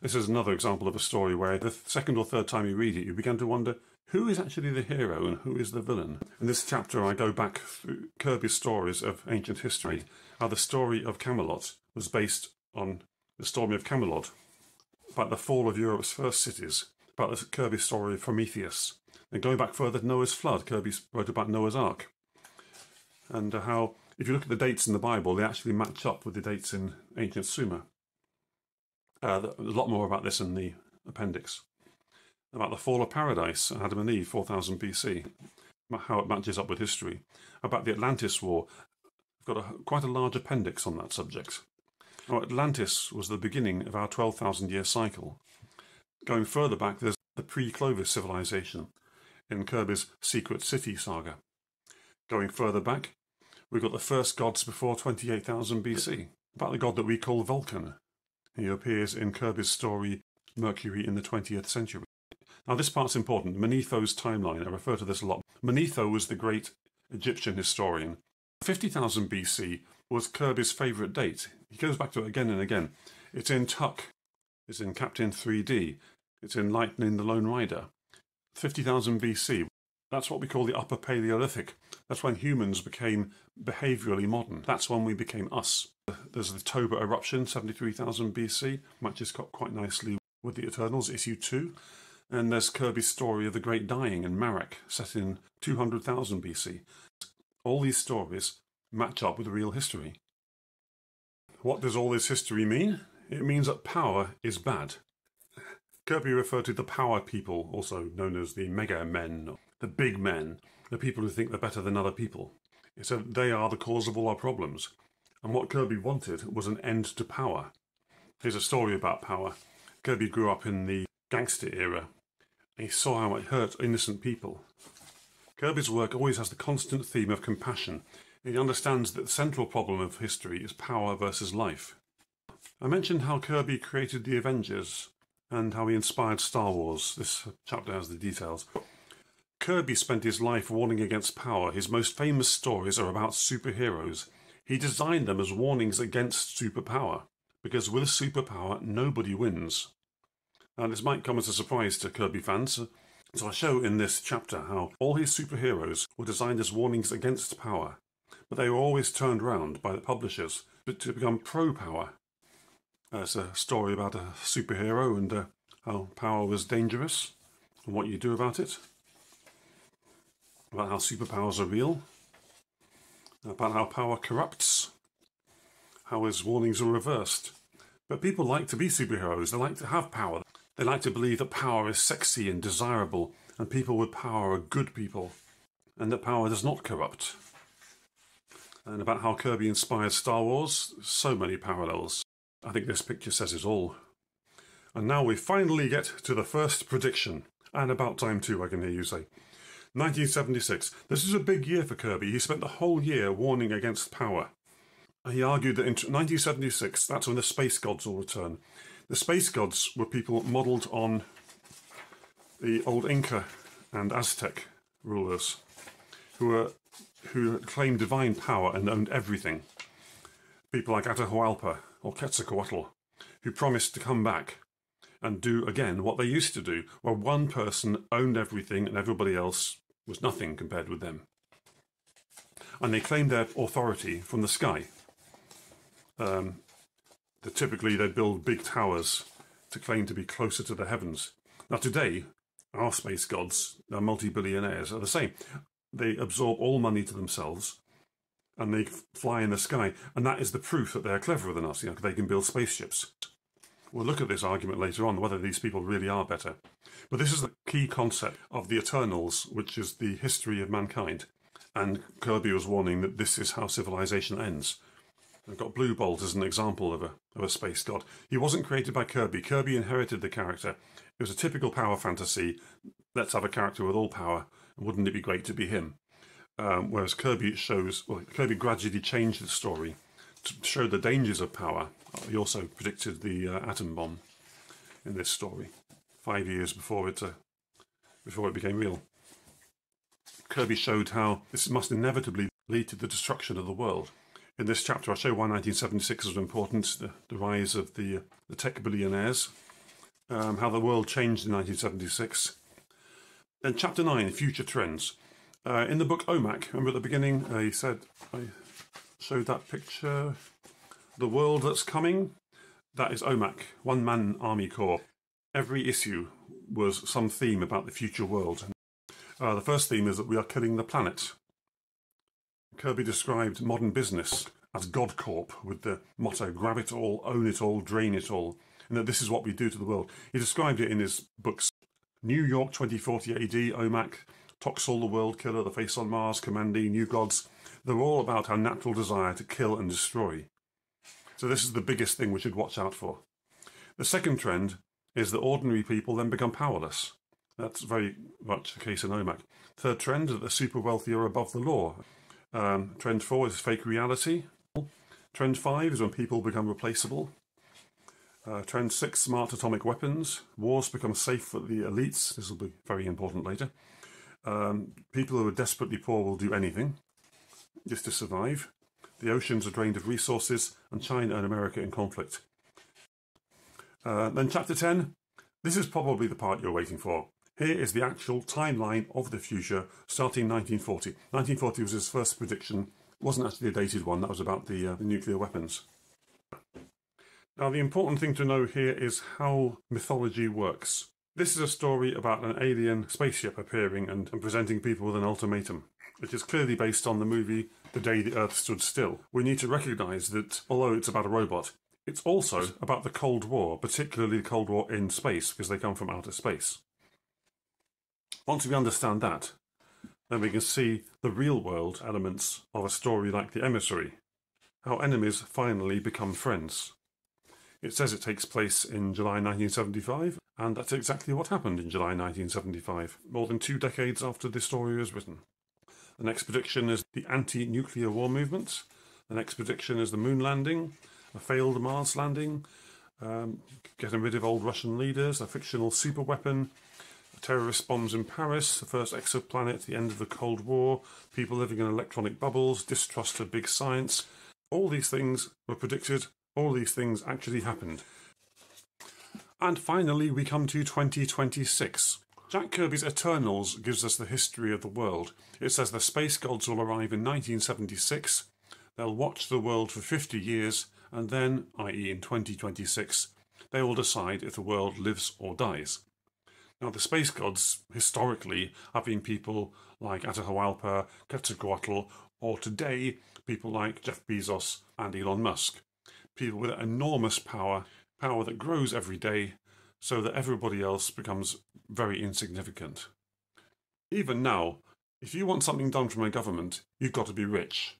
This is another example of a story where the second or third time you read it, you begin to wonder who is actually the hero and who is the villain? In this chapter, I go back through Kirby's stories of ancient history, how the story of Camelot was based on the story of Camelot, about the fall of Europe's first cities, about the Kirby story of Prometheus. And going back further to Noah's flood, Kirby wrote about Noah's Ark. And uh, how, if you look at the dates in the Bible, they actually match up with the dates in ancient Sumer. Uh, a lot more about this in the appendix about the fall of paradise, and Adam and Eve, 4000 BC, how it matches up with history, about the Atlantis War. I've got a, quite a large appendix on that subject. Now, Atlantis was the beginning of our 12,000 year cycle. Going further back, there's the pre Clovis civilization in Kirby's Secret City saga. Going further back, we've got the first gods before 28,000 BC, about the god that we call Vulcan. He appears in Kirby's story Mercury in the 20th century. Now, this part's important. Manetho's timeline, I refer to this a lot. Manetho was the great Egyptian historian. 50,000 BC was Kirby's favourite date. He goes back to it again and again. It's in Tuk, it's in Captain 3D, it's in Lightning the Lone Rider. 50,000 BC, that's what we call the Upper Paleolithic. That's when humans became behaviourally modern. That's when we became us. There's the Toba eruption, 73,000 BC, matches quite nicely with the Eternals, issue 2. And there's Kirby's story of the Great Dying in Marek, set in 200,000 BC. all these stories match up with real history. What does all this history mean? It means that power is bad. Kirby referred to the power people, also known as the mega men, the big men, the people who think they're better than other people. He said they are the cause of all our problems. And what Kirby wanted was an end to power. Here's a story about power. Kirby grew up in the gangster era. He saw how it hurt innocent people. Kirby's work always has the constant theme of compassion. He understands that the central problem of history is power versus life. I mentioned how Kirby created the Avengers and how he inspired Star Wars. This chapter has the details. Kirby spent his life warning against power. His most famous stories are about superheroes. He designed them as warnings against superpower, because with superpower, nobody wins. Now, this might come as a surprise to Kirby fans, so I show in this chapter how all his superheroes were designed as warnings against power, but they were always turned round by the publishers to become pro-power. Uh, it's a story about a superhero and uh, how power was dangerous and what you do about it about how superpowers are real, about how power corrupts, how his warnings are reversed. But people like to be superheroes, they like to have power. They like to believe that power is sexy and desirable, and people with power are good people, and that power does not corrupt. And about how Kirby inspired Star Wars, so many parallels. I think this picture says it all. And now we finally get to the first prediction. And about time too, I can hear you say. 1976. This is a big year for Kirby. He spent the whole year warning against power. He argued that in 1976, that's when the space gods will return. The space gods were people modelled on the old Inca and Aztec rulers who were who claimed divine power and owned everything. People like Atahualpa or Quetzalcoatl, who promised to come back and do again what they used to do, where one person owned everything and everybody else was nothing compared with them. And they claimed their authority from the sky. Um, the, typically, they build big towers to claim to be closer to the heavens. Now, today, our space gods, our multi billionaires, are the same. They absorb all money to themselves and they fly in the sky, and that is the proof that they're cleverer than us. You know, they can build spaceships. We'll look at this argument later on, whether these people really are better. But this is the key concept of the Eternals, which is the history of mankind. And Kirby was warning that this is how civilization ends. I've got Blue Bolt as an example of a, of a space god. He wasn't created by Kirby. Kirby inherited the character. It was a typical power fantasy. Let's have a character with all power. Wouldn't it be great to be him? Um, whereas Kirby shows, well, Kirby gradually changed the story to show the dangers of power. He also predicted the uh, atom bomb in this story, five years before it uh, before it became real. Kirby showed how this must inevitably lead to the destruction of the world. In this chapter, I show why 1976 was important, the, the rise of the, the tech billionaires, um, how the world changed in 1976. Then chapter 9, Future Trends. Uh, in the book OMAC, remember at the beginning, uh, said, I showed that picture. The World That's Coming, that is OMAC, One Man Army Corps. Every issue was some theme about the future world. Uh, the first theme is that we are killing the planet. Kirby described modern business as God Corp with the motto grab it all, own it all, drain it all, and that this is what we do to the world. He described it in his books New York 2040 AD, OMAC, Toxel, the World Killer, The Face on Mars, Kamandi, New Gods, they're all about our natural desire to kill and destroy. So this is the biggest thing we should watch out for. The second trend is that ordinary people then become powerless. That's very much the case in OMAC. Third trend that the super wealthy are above the law. Um, trend four is fake reality. Trend five is when people become replaceable. Uh, trend six, smart atomic weapons. Wars become safe for the elites. This will be very important later. Um, people who are desperately poor will do anything just to survive. The oceans are drained of resources, and China and America in conflict. Uh, then, chapter 10. This is probably the part you're waiting for. Here is the actual timeline of the future starting 1940. 1940 was his first prediction. It wasn't actually a dated one, that was about the, uh, the nuclear weapons. Now, the important thing to know here is how mythology works. This is a story about an alien spaceship appearing and, and presenting people with an ultimatum. It is clearly based on the movie The Day the Earth Stood Still. We need to recognise that although it's about a robot, it's also about the Cold War, particularly the Cold War in space, because they come from outer space. Once we understand that, then we can see the real world elements of a story like The Emissary, how enemies finally become friends. It says it takes place in July 1975, and that's exactly what happened in July 1975, more than two decades after the story was written. The next prediction is the anti nuclear war movement. The next prediction is the moon landing, a failed Mars landing, um, getting rid of old Russian leaders, a fictional super weapon, terrorist bombs in Paris, the first exoplanet, the end of the Cold War, people living in electronic bubbles, distrust of big science. All these things were predicted, all these things actually happened. And finally, we come to 2026. Jack Kirby's Eternals gives us the history of the world. It says the space gods will arrive in 1976, they'll watch the world for 50 years, and then, i.e., in 2026, they will decide if the world lives or dies. Now, the space gods historically have been people like Atahualpa, Quetzalcoatl, or today, people like Jeff Bezos and Elon Musk. People with enormous power, power that grows every day, so that everybody else becomes very insignificant. Even now, if you want something done from a government, you've got to be rich.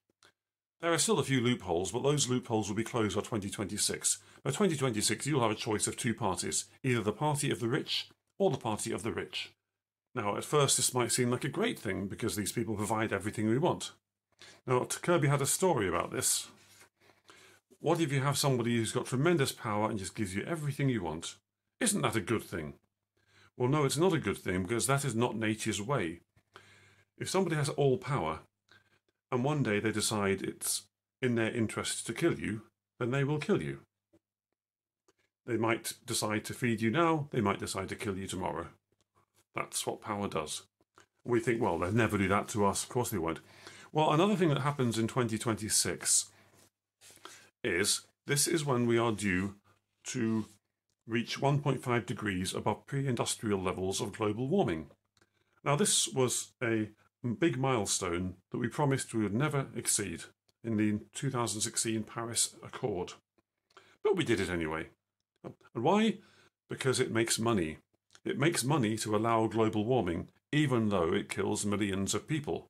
There are still a few loopholes, but those loopholes will be closed by 2026. By 2026, you'll have a choice of two parties either the party of the rich or the party of the rich. Now, at first, this might seem like a great thing because these people provide everything we want. Now, Kirby had a story about this. What if you have somebody who's got tremendous power and just gives you everything you want? Isn't that a good thing? Well, no, it's not a good thing because that is not nature's way. If somebody has all power and one day they decide it's in their interest to kill you, then they will kill you. They might decide to feed you now, they might decide to kill you tomorrow. That's what power does. We think, well, they'll never do that to us. Of course they won't. Well, another thing that happens in 2026 is this is when we are due to reach 1.5 degrees above pre industrial levels of global warming. Now, this was a big milestone that we promised we would never exceed in the 2016 Paris Accord. But we did it anyway. And why? Because it makes money. It makes money to allow global warming, even though it kills millions of people.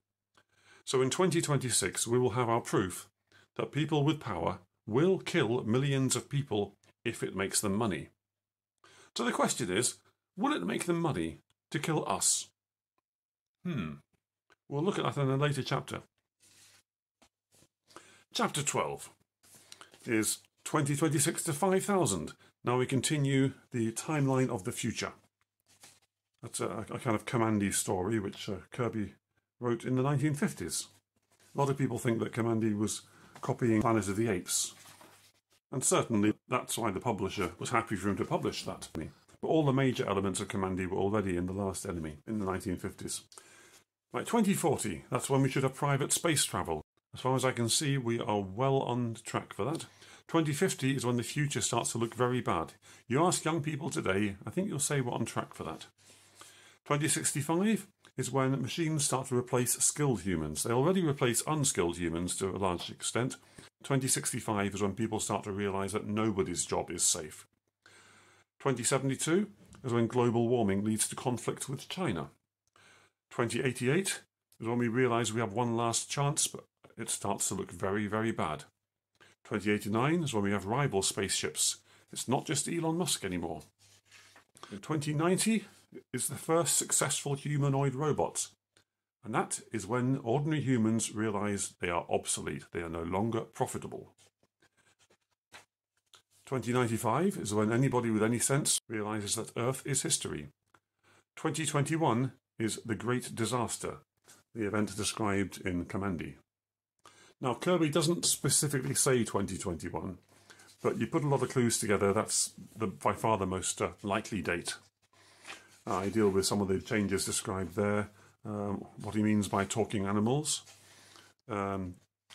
So in 2026, we will have our proof that people with power will kill millions of people if it makes them money. So the question is will it make them money to kill us? Hmm. We'll look at that in a later chapter. Chapter 12 is 2026 to 5000. Now we continue the timeline of the future. That's a, a kind of Kamandi story which uh, Kirby wrote in the 1950s. A lot of people think that Kamandi was copying Planet of the Apes. And certainly that's why the publisher was happy for him to publish that. But all the major elements of Kamandi were already in The Last Enemy in the 1950s. By 2040, that's when we should have private space travel. As far as I can see, we are well on track for that. 2050 is when the future starts to look very bad. You ask young people today, I think you'll say we're on track for that. 2065 is when machines start to replace skilled humans. They already replace unskilled humans to a large extent. 2065 is when people start to realise that nobody's job is safe. 2072 is when global warming leads to conflict with China. 2088 is when we realise we have one last chance, but it starts to look very, very bad. 2089 is when we have rival spaceships. It's not just Elon Musk anymore. 2090 is the first successful humanoid robots. And that is when ordinary humans realise they are obsolete, they are no longer profitable. 2095 is when anybody with any sense realises that Earth is history. 2021 is the Great Disaster, the event described in Kamandi. Now, Kirby doesn't specifically say 2021, but you put a lot of clues together, that's the, by far the most uh, likely date. Uh, I deal with some of the changes described there, um, what he means by talking animals. Um,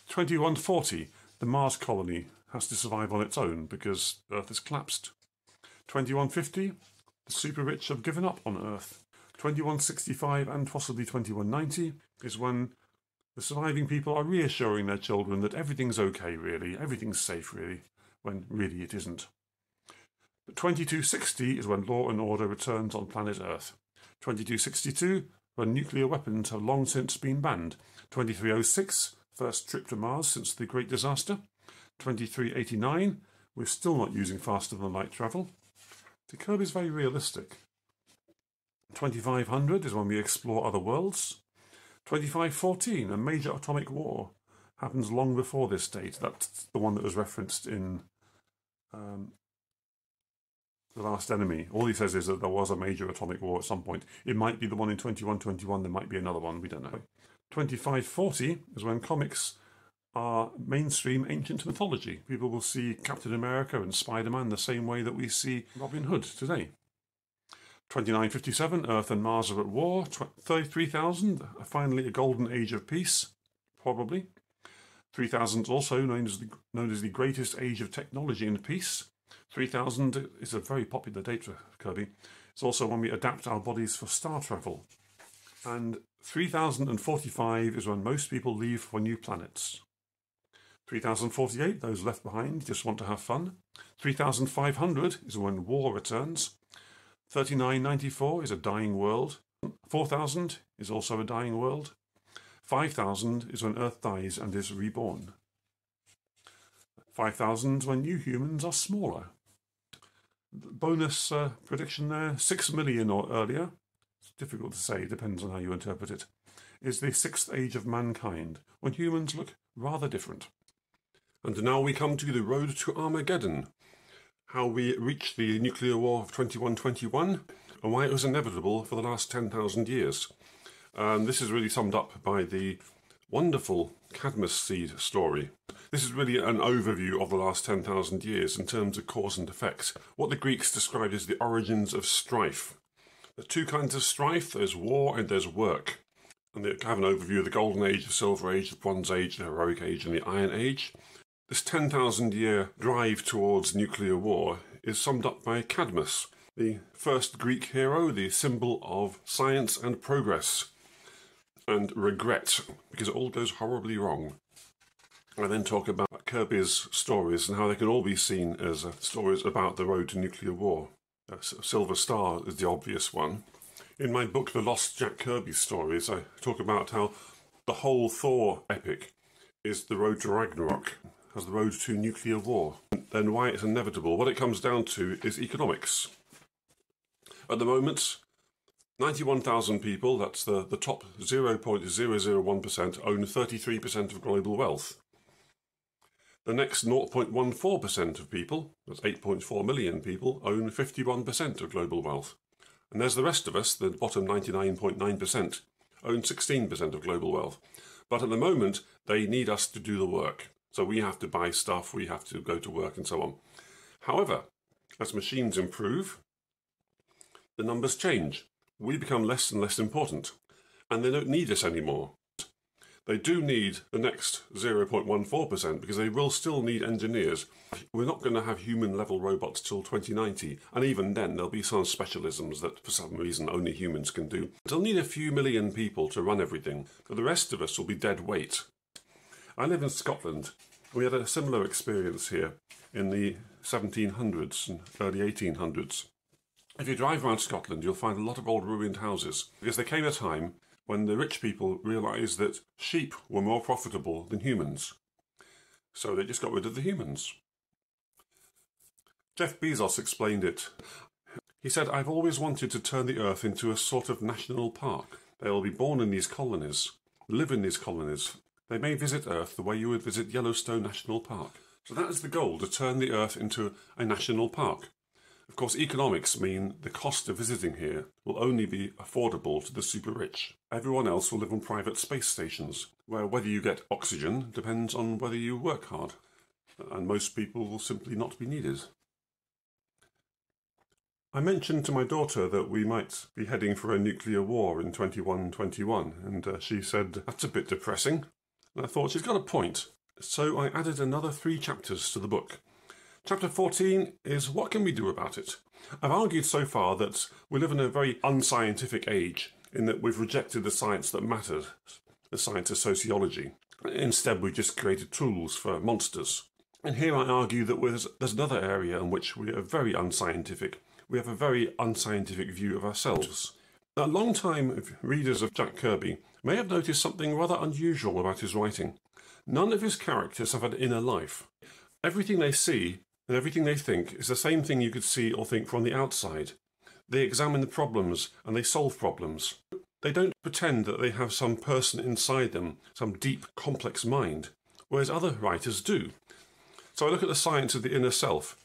2140, the Mars colony has to survive on its own because Earth has collapsed. 2150, the super rich have given up on Earth. 2165 and possibly 2190 is when The surviving people are reassuring their children that everything's okay, really, everything's safe, really, when really it isn't. But 2260 is when law and order returns on planet Earth. 2262, when nuclear weapons have long since been banned. 2306, first trip to Mars since the Great Disaster. 2389, we're still not using faster than light travel. The curve is very realistic. 2500 is when we explore other worlds. 2514, a major atomic war, happens long before this date. That's the one that was referenced in um, The Last Enemy. All he says is that there was a major atomic war at some point. It might be the one in 2121, there might be another one, we don't know. 2540 is when comics are mainstream ancient mythology. People will see Captain America and Spider Man the same way that we see Robin Hood today. 2957, Earth and Mars are at war. 33,000, finally a golden age of peace, probably. 3000 is also known as, the, known as the greatest age of technology and peace. 3000 is a very popular date for Kirby. It's also when we adapt our bodies for star travel. And 3045 is when most people leave for new planets. 3048, those left behind just want to have fun. 3500 is when war returns. 3994 is a dying world. 4000 is also a dying world. 5000 is when Earth dies and is reborn. 5000 is when new humans are smaller. Bonus uh, prediction there 6 million or earlier, it's difficult to say, depends on how you interpret it, is the sixth age of mankind, when humans look rather different. And now we come to the road to Armageddon, how we reached the nuclear war of 2121 and why it was inevitable for the last 10,000 years. And this is really summed up by the wonderful Cadmus seed story. This is really an overview of the last 10,000 years in terms of cause and effect, what the Greeks described as the origins of strife. There's two kinds of strife there's war and there's work. And they have an overview of the Golden Age, the Silver Age, the Bronze Age, the Heroic Age, and the Iron Age. This 10,000 year drive towards nuclear war is summed up by Cadmus, the first Greek hero, the symbol of science and progress and regret, because it all goes horribly wrong. I then talk about Kirby's stories and how they can all be seen as uh, stories about the road to nuclear war. Uh, Silver Star is the obvious one. In my book, The Lost Jack Kirby Stories, I talk about how the whole Thor epic is the road to Ragnarok as the road to nuclear war. Then why it's inevitable. What it comes down to is economics. At the moment, 91,000 people, that's the, the top 0.001%, own 33% of global wealth. The next 0.14% of people, that's 8.4 million people, own 51% of global wealth. And there's the rest of us, the bottom 99.9%, own 16% of global wealth. But at the moment, they need us to do the work. So we have to buy stuff, we have to go to work, and so on. However, as machines improve, the numbers change. We become less and less important, and they don't need us anymore. They do need the next 0.14% because they will still need engineers. We're not going to have human level robots till 2090, and even then, there'll be some specialisms that for some reason only humans can do. They'll need a few million people to run everything, but the rest of us will be dead weight. I live in Scotland. We had a similar experience here in the 1700s and early 1800s. If you drive around Scotland, you'll find a lot of old ruined houses because there came a time when the rich people realised that sheep were more profitable than humans. So they just got rid of the humans. Jeff Bezos explained it. He said, I've always wanted to turn the earth into a sort of national park. They will be born in these colonies, live in these colonies, they may visit Earth the way you would visit Yellowstone National Park. So that is the goal, to turn the Earth into a national park. Of course, economics mean the cost of visiting here will only be affordable to the super rich. Everyone else will live on private space stations, where whether you get oxygen depends on whether you work hard, and most people will simply not be needed. I mentioned to my daughter that we might be heading for a nuclear war in 2121, and uh, she said, That's a bit depressing. And I thought she's got a point. So I added another three chapters to the book. Chapter 14 is What Can We Do About It? I've argued so far that we live in a very unscientific age, in that we've rejected the science that matters. the science of sociology. Instead, we just created tools for monsters. And here I argue that there's, another area in which we are very unscientific. We have a very unscientific view of ourselves. A long-time readers of Jack Kirby may have noticed something rather unusual about his writing. None of his characters have an inner life. Everything they see and everything they think is the same thing you could see or think from the outside. They examine the problems and they solve problems. They don't pretend that they have some person inside them, some deep, complex mind, whereas other writers do. So I look at the science of the inner self.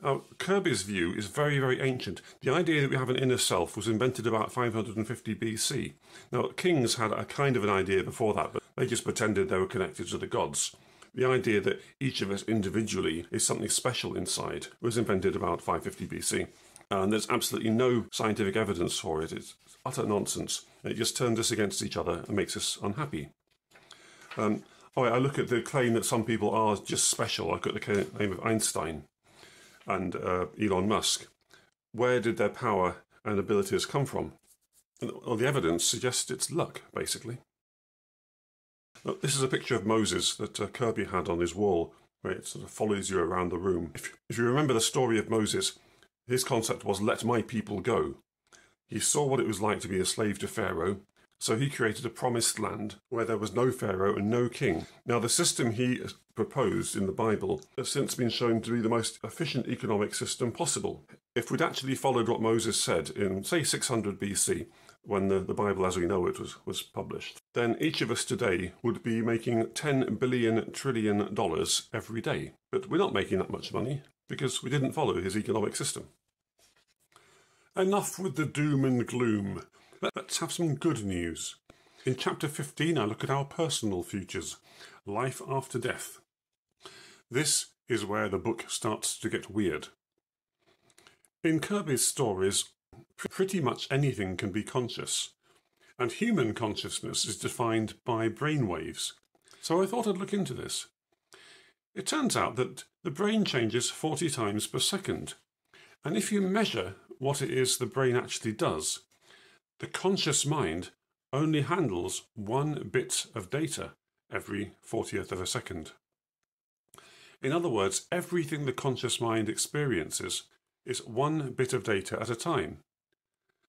Now, Kirby's view is very, very ancient. The idea that we have an inner self was invented about 550 BC. Now, kings had a kind of an idea before that, but they just pretended they were connected to the gods. The idea that each of us individually is something special inside was invented about 550 BC. And there's absolutely no scientific evidence for it. It's utter nonsense. It just turns us against each other and makes us unhappy. Um, oh, I look at the claim that some people are just special. I look at the name of Einstein and uh, Elon Musk. Where did their power and abilities come from? Well, the evidence suggests it's luck, basically. This is a picture of Moses that uh, Kirby had on his wall, where it sort of follows you around the room. If, if you remember the story of Moses, his concept was, let my people go. He saw what it was like to be a slave to Pharaoh, so he created a promised land where there was no Pharaoh and no king. Now, the system he proposed in the Bible has since been shown to be the most efficient economic system possible. If we'd actually followed what Moses said in, say, 600 BC, when the, the Bible as we know it was, was published, then each of us today would be making 10 billion trillion dollars every day. But we're not making that much money because we didn't follow his economic system. Enough with the doom and gloom. Let's have some good news. In chapter 15, I look at our personal futures, life after death. This is where the book starts to get weird. In Kirby's stories, pretty much anything can be conscious, and human consciousness is defined by brainwaves. So I thought I'd look into this. It turns out that the brain changes 40 times per second, and if you measure what it is the brain actually does, the conscious mind only handles one bit of data every 40th of a second. In other words, everything the conscious mind experiences is one bit of data at a time.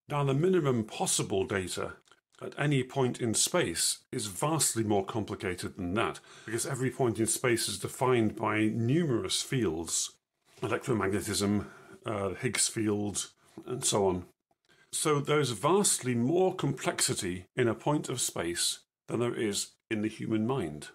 Now, the minimum possible data at any point in space is vastly more complicated than that, because every point in space is defined by numerous fields electromagnetism, uh, Higgs field, and so on. So there's vastly more complexity in a point of space than there is in the human mind.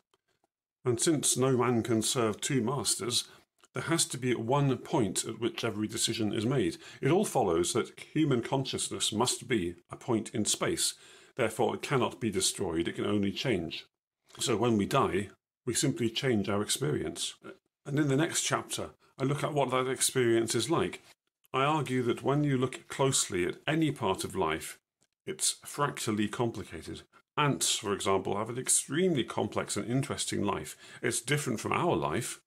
And since no man can serve two masters, there has to be one point at which every decision is made. It all follows that human consciousness must be a point in space. Therefore, it cannot be destroyed, it can only change. So when we die, we simply change our experience. And in the next chapter, I look at what that experience is like. I argue that when you look closely at any part of life, it's fractally complicated. Ants, for example, have an extremely complex and interesting life. It's different from our life,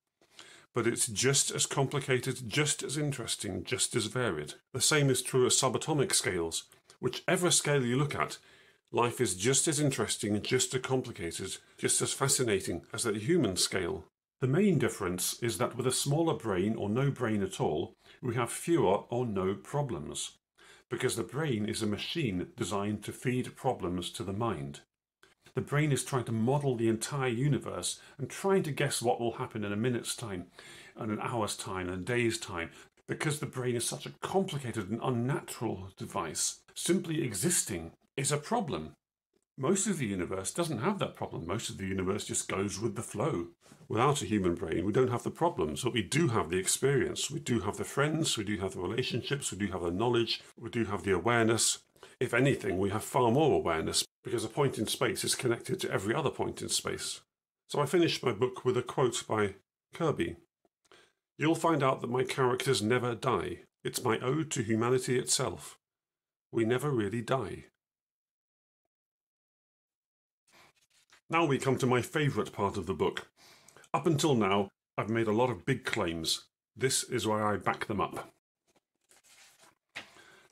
but it's just as complicated, just as interesting, just as varied. The same is true of subatomic scales. Whichever scale you look at, life is just as interesting, just as complicated, just as fascinating as the human scale. The main difference is that with a smaller brain or no brain at all, we have fewer or no problems, because the brain is a machine designed to feed problems to the mind. The brain is trying to model the entire universe and trying to guess what will happen in a minute's time, and an hour's time, and a day's time, because the brain is such a complicated and unnatural device. Simply existing is a problem. Most of the universe doesn't have that problem. Most of the universe just goes with the flow. Without a human brain, we don't have the problems, but we do have the experience. We do have the friends, we do have the relationships, we do have the knowledge, we do have the awareness. If anything, we have far more awareness because a point in space is connected to every other point in space. So I finished my book with a quote by Kirby. You'll find out that my characters never die. It's my ode to humanity itself. We never really die. Now we come to my favourite part of the book. Up until now, I've made a lot of big claims. This is why I back them up.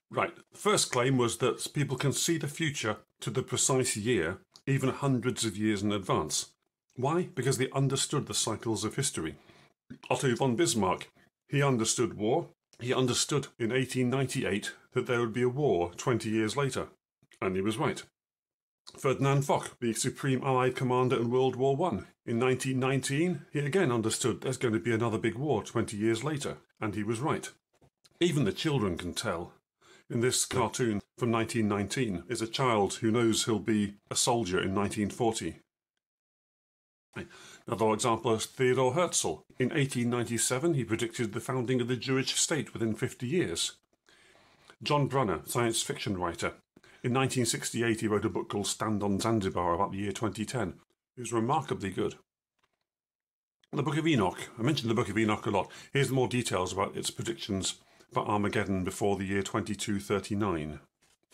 Right, the first claim was that people can see the future to the precise year even hundreds of years in advance. Why? Because they understood the cycles of history. Otto von Bismarck, he understood war. He understood in 1898 that there would be a war 20 years later, and he was right. Ferdinand Foch, the Supreme Allied Commander in World War I, in 1919, he again understood there's going to be another big war 20 years later, and he was right. Even the children can tell. In this cartoon from 1919 is a child who knows he'll be a soldier in 1940. Another example is Theodore Herzl. In 1897, he predicted the founding of the Jewish state within 50 years. John Brunner, science fiction writer. In 1968, he wrote a book called Stand on Zanzibar about the year 2010. It was remarkably good. The Book of Enoch. I mentioned the Book of Enoch a lot. Here's more details about its predictions for Armageddon before the year 2239.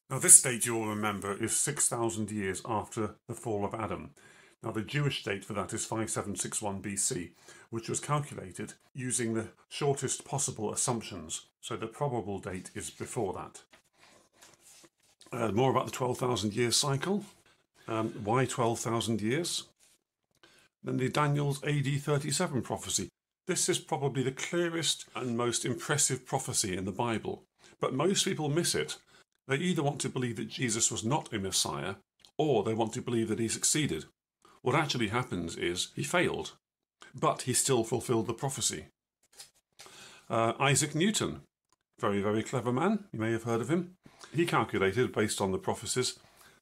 Now, this date you will remember is 6,000 years after the fall of Adam. Now, the Jewish date for that is 5761 BC, which was calculated using the shortest possible assumptions, so the probable date is before that. Uh, more about the 12,000 year cycle. Um, why 12,000 years? Then the Daniel's AD 37 prophecy. This is probably the clearest and most impressive prophecy in the Bible, but most people miss it. They either want to believe that Jesus was not a Messiah, or they want to believe that he succeeded. What actually happens is he failed, but he still fulfilled the prophecy. Uh, Isaac Newton, very, very clever man, you may have heard of him. He calculated, based on the prophecies,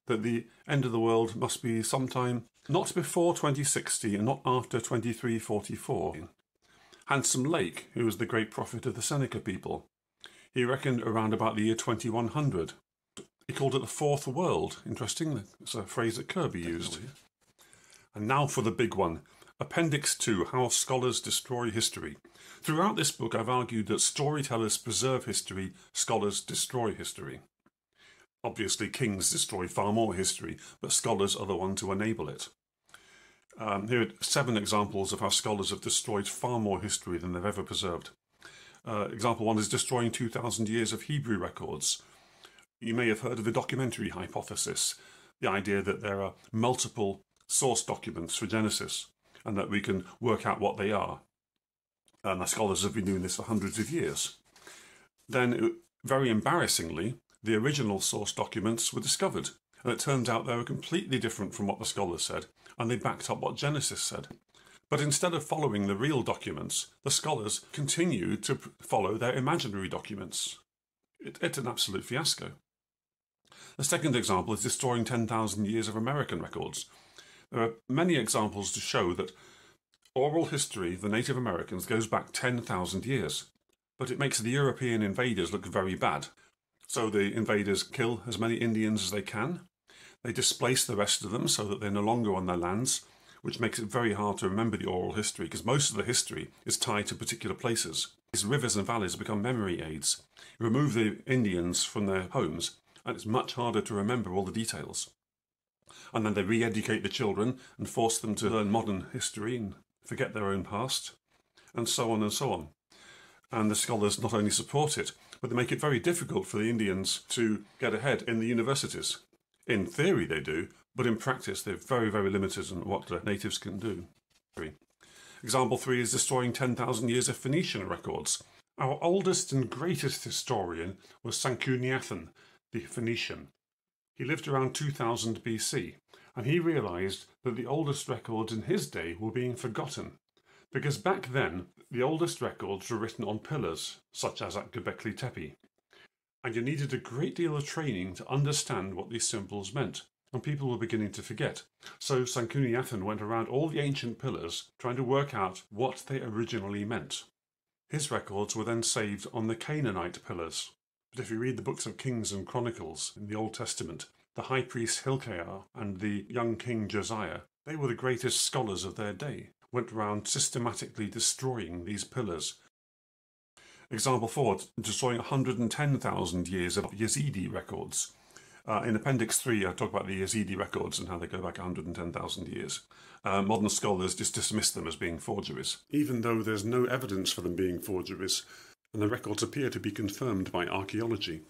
that the end of the world must be sometime not before 2060 and not after 2344. Handsome Lake, who was the great prophet of the Seneca people, he reckoned around about the year 2100. He called it the fourth world. Interesting. It's a phrase that Kirby used. And now for the big one. Appendix 2 How Scholars Destroy History. Throughout this book, I've argued that storytellers preserve history, scholars destroy history. Obviously, kings destroy far more history, but scholars are the ones who enable it. Um, here are seven examples of how scholars have destroyed far more history than they've ever preserved. Uh, example one is destroying 2,000 years of Hebrew records. You may have heard of the documentary hypothesis, the idea that there are multiple source documents for Genesis and that we can work out what they are. And the scholars have been doing this for hundreds of years. Then, very embarrassingly, the original source documents were discovered, and it turned out they were completely different from what the scholars said, and they backed up what Genesis said. But instead of following the real documents, the scholars continued to follow their imaginary documents. It, it's an absolute fiasco. The second example is destroying 10,000 years of American records. There are many examples to show that oral history of the Native Americans goes back 10,000 years, but it makes the European invaders look very bad. So the invaders kill as many Indians as they can. They displace the rest of them so that they're no longer on their lands, which makes it very hard to remember the oral history because most of the history is tied to particular places. These rivers and valleys become memory aids. Remove the Indians from their homes, and it's much harder to remember all the details. And then they re educate the children and force them to learn modern history and forget their own past, and so on and so on. And the scholars not only support it, but they make it very difficult for the Indians to get ahead in the universities. In theory, they do, but in practice, they're very, very limited in what the natives can do. Example three is destroying 10,000 years of Phoenician records. Our oldest and greatest historian was Sanchuniathon, the Phoenician. He lived around 2000 BC, and he realized that the oldest records in his day were being forgotten. Because back then, the oldest records were written on pillars, such as at Göbekli Tepe, and you needed a great deal of training to understand what these symbols meant, and people were beginning to forget. So Sanchuniathon went around all the ancient pillars trying to work out what they originally meant. His records were then saved on the Canaanite pillars. But if you read the books of Kings and Chronicles in the Old Testament, the high priest Hilkiah and the young king Josiah, they were the greatest scholars of their day went around systematically destroying these pillars. Example 4, destroying 110,000 years of Yazidi records. Uh, in Appendix 3, I talk about the Yazidi records and how they go back 110,000 years. Uh, modern scholars just dismiss them as being forgeries, even though there's no evidence for them being forgeries, and the records appear to be confirmed by archaeology.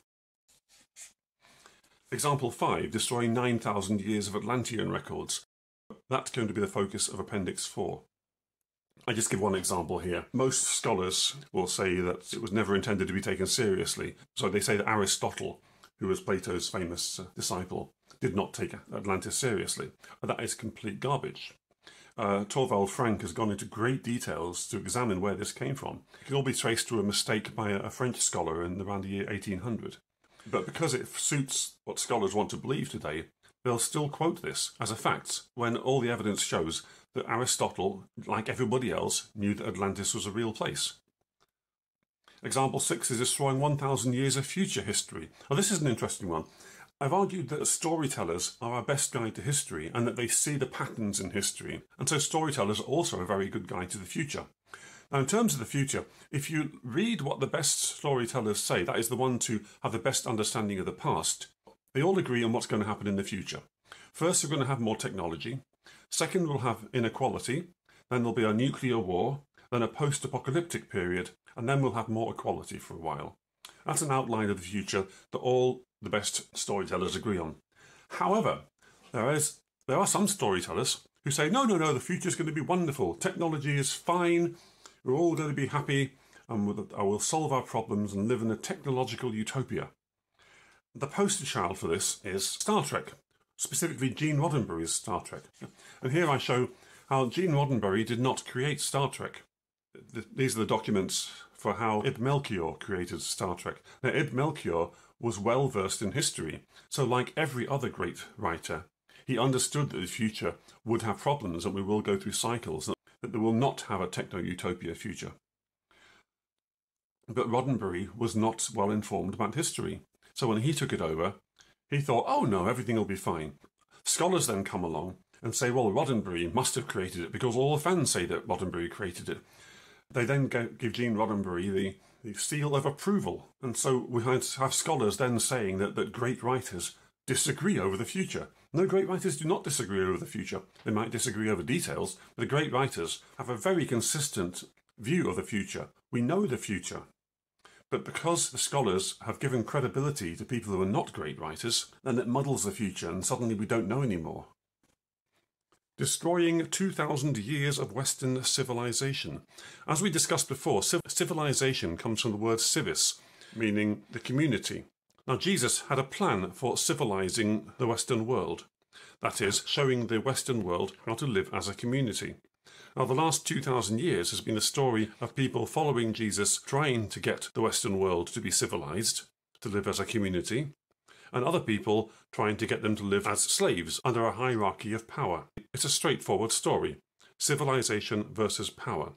Example 5, destroying 9,000 years of Atlantean records. That's going to be the focus of Appendix 4. I just give one example here. Most scholars will say that it was never intended to be taken seriously. So they say that Aristotle, who was Plato's famous uh, disciple, did not take Atlantis seriously. That is complete garbage. Uh, Thorwald Franke has gone into great details to examine where this came from. It can all be traced to a mistake by a, a French scholar in around the year 1800. But because it suits what scholars want to believe today, they'll still quote this as a fact when all the evidence shows that Aristotle, like everybody else, knew that Atlantis was a real place. Example 6 is destroying 1,000 years of future history. Now, this is an interesting one. I've argued that storytellers are our best guide to history and that they see the patterns in history, and so storytellers are also a very good guide to the future. Now, in terms of the future, if you read what the best storytellers say, that is the one to have the best understanding of the past, they all agree on what's going to happen in the future. First, we're going to have more technology. Second, we'll have inequality. Then there'll be a nuclear war. Then a post apocalyptic period. And then we'll have more equality for a while. That's an outline of the future that all the best storytellers agree on. However, there is there are some storytellers who say, no, no, no, the future is going to be wonderful. Technology is fine. We're all going to be happy and I will solve our problems and live in a technological utopia. The poster child for this is Star Trek specifically Gene Roddenberry's Star Trek. And here I show how Gene Roddenberry did not create Star Trek. These are the documents for how Ib Melchior created Star Trek. Now, Ib Melchior was well versed in history, so like every other great writer, he understood that the future would have problems and we will go through cycles, that they will not have a techno-utopia future. But Roddenberry was not well informed about history, so when he took it over, he thought, oh no, everything will be fine. Scholars then come along and say, well, Roddenberry must have created it because all the fans say that Roddenberry created it. They then give Gene Roddenberry the, the seal of approval. And so we have scholars then saying that, that great writers disagree over the future. No, great writers do not disagree over the future. They might disagree over details, but the great writers have a very consistent view of the future. We know the future. But because the scholars have given credibility to people who are not great writers, then it muddles the future and suddenly we don't know anymore. Destroying 2,000 years of Western civilization. As we discussed before, civilization comes from the word civis, meaning the community. Now, Jesus had a plan for civilizing the Western world. That is, showing the Western world how to live as a community. Now, the last 2,000 years has been a story of people following Jesus trying to get the Western world to be civilized, to live as a community, and other people trying to get them to live as slaves under a hierarchy of power. It's a straightforward story civilization versus power.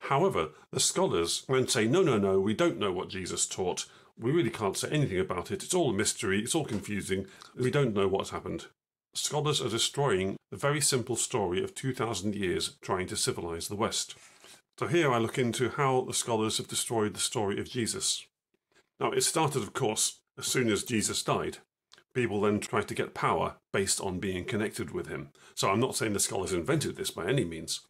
However, the scholars then say, no, no, no, we don't know what Jesus taught. We really can't say anything about it. It's all a mystery. It's all confusing. We don't know what's happened. Scholars are destroying the very simple story of 2,000 years trying to civilize the West. So here I look into how the scholars have destroyed the story of Jesus. Now, it started, of course, as soon as Jesus died. People then tried to get power based on being connected with him. So I'm not saying the scholars invented this by any means.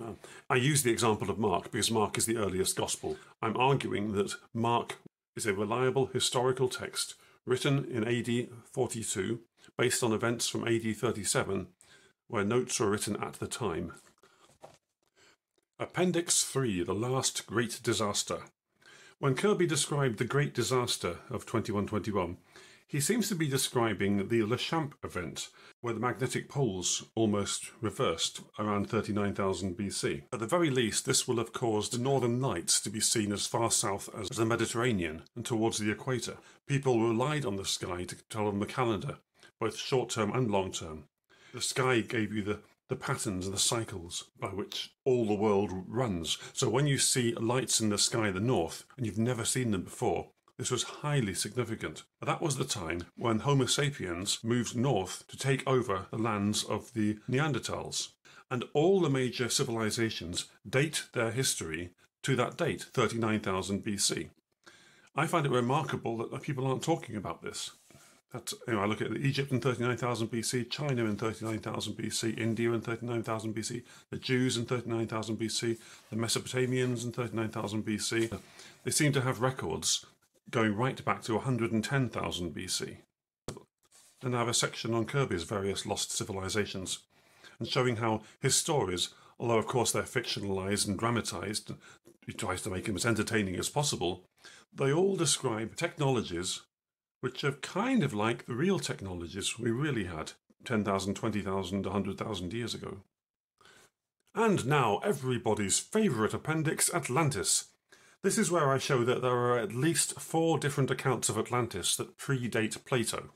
I use the example of Mark because Mark is the earliest gospel. I'm arguing that Mark is a reliable historical text written in AD 42 based on events from AD 37, where notes were written at the time. Appendix 3 The Last Great Disaster. When Kirby described the Great Disaster of 2121, he seems to be describing the Laschamp event, where the magnetic poles almost reversed around 39,000 BC. At the very least, this will have caused the northern lights to be seen as far south as the Mediterranean and towards the equator. People relied on the sky to tell them the calendar, both short term and long term. The sky gave you the, the patterns and the cycles by which all the world runs. So when you see lights in the sky in the north and you've never seen them before, this was highly significant. That was the time when Homo sapiens moved north to take over the lands of the Neanderthals. And all the major civilizations date their history to that date, 39,000 BC. I find it remarkable that people aren't talking about this. You know, I look at Egypt in 39,000 BC, China in 39,000 BC, India in 39,000 BC, the Jews in 39,000 BC, the Mesopotamians in 39,000 BC. They seem to have records going right back to 110,000 BC. and I have a section on Kirby's various lost civilizations, and showing how his stories, although of course they're fictionalized and dramatized, he tries to make them as entertaining as possible, they all describe technologies which are kind of like the real technologies we really had 10,000, 20,000, 100,000 years ago. And now, everybody's favourite appendix, Atlantis. This is where I show that there are at least four different accounts of Atlantis that predate Plato.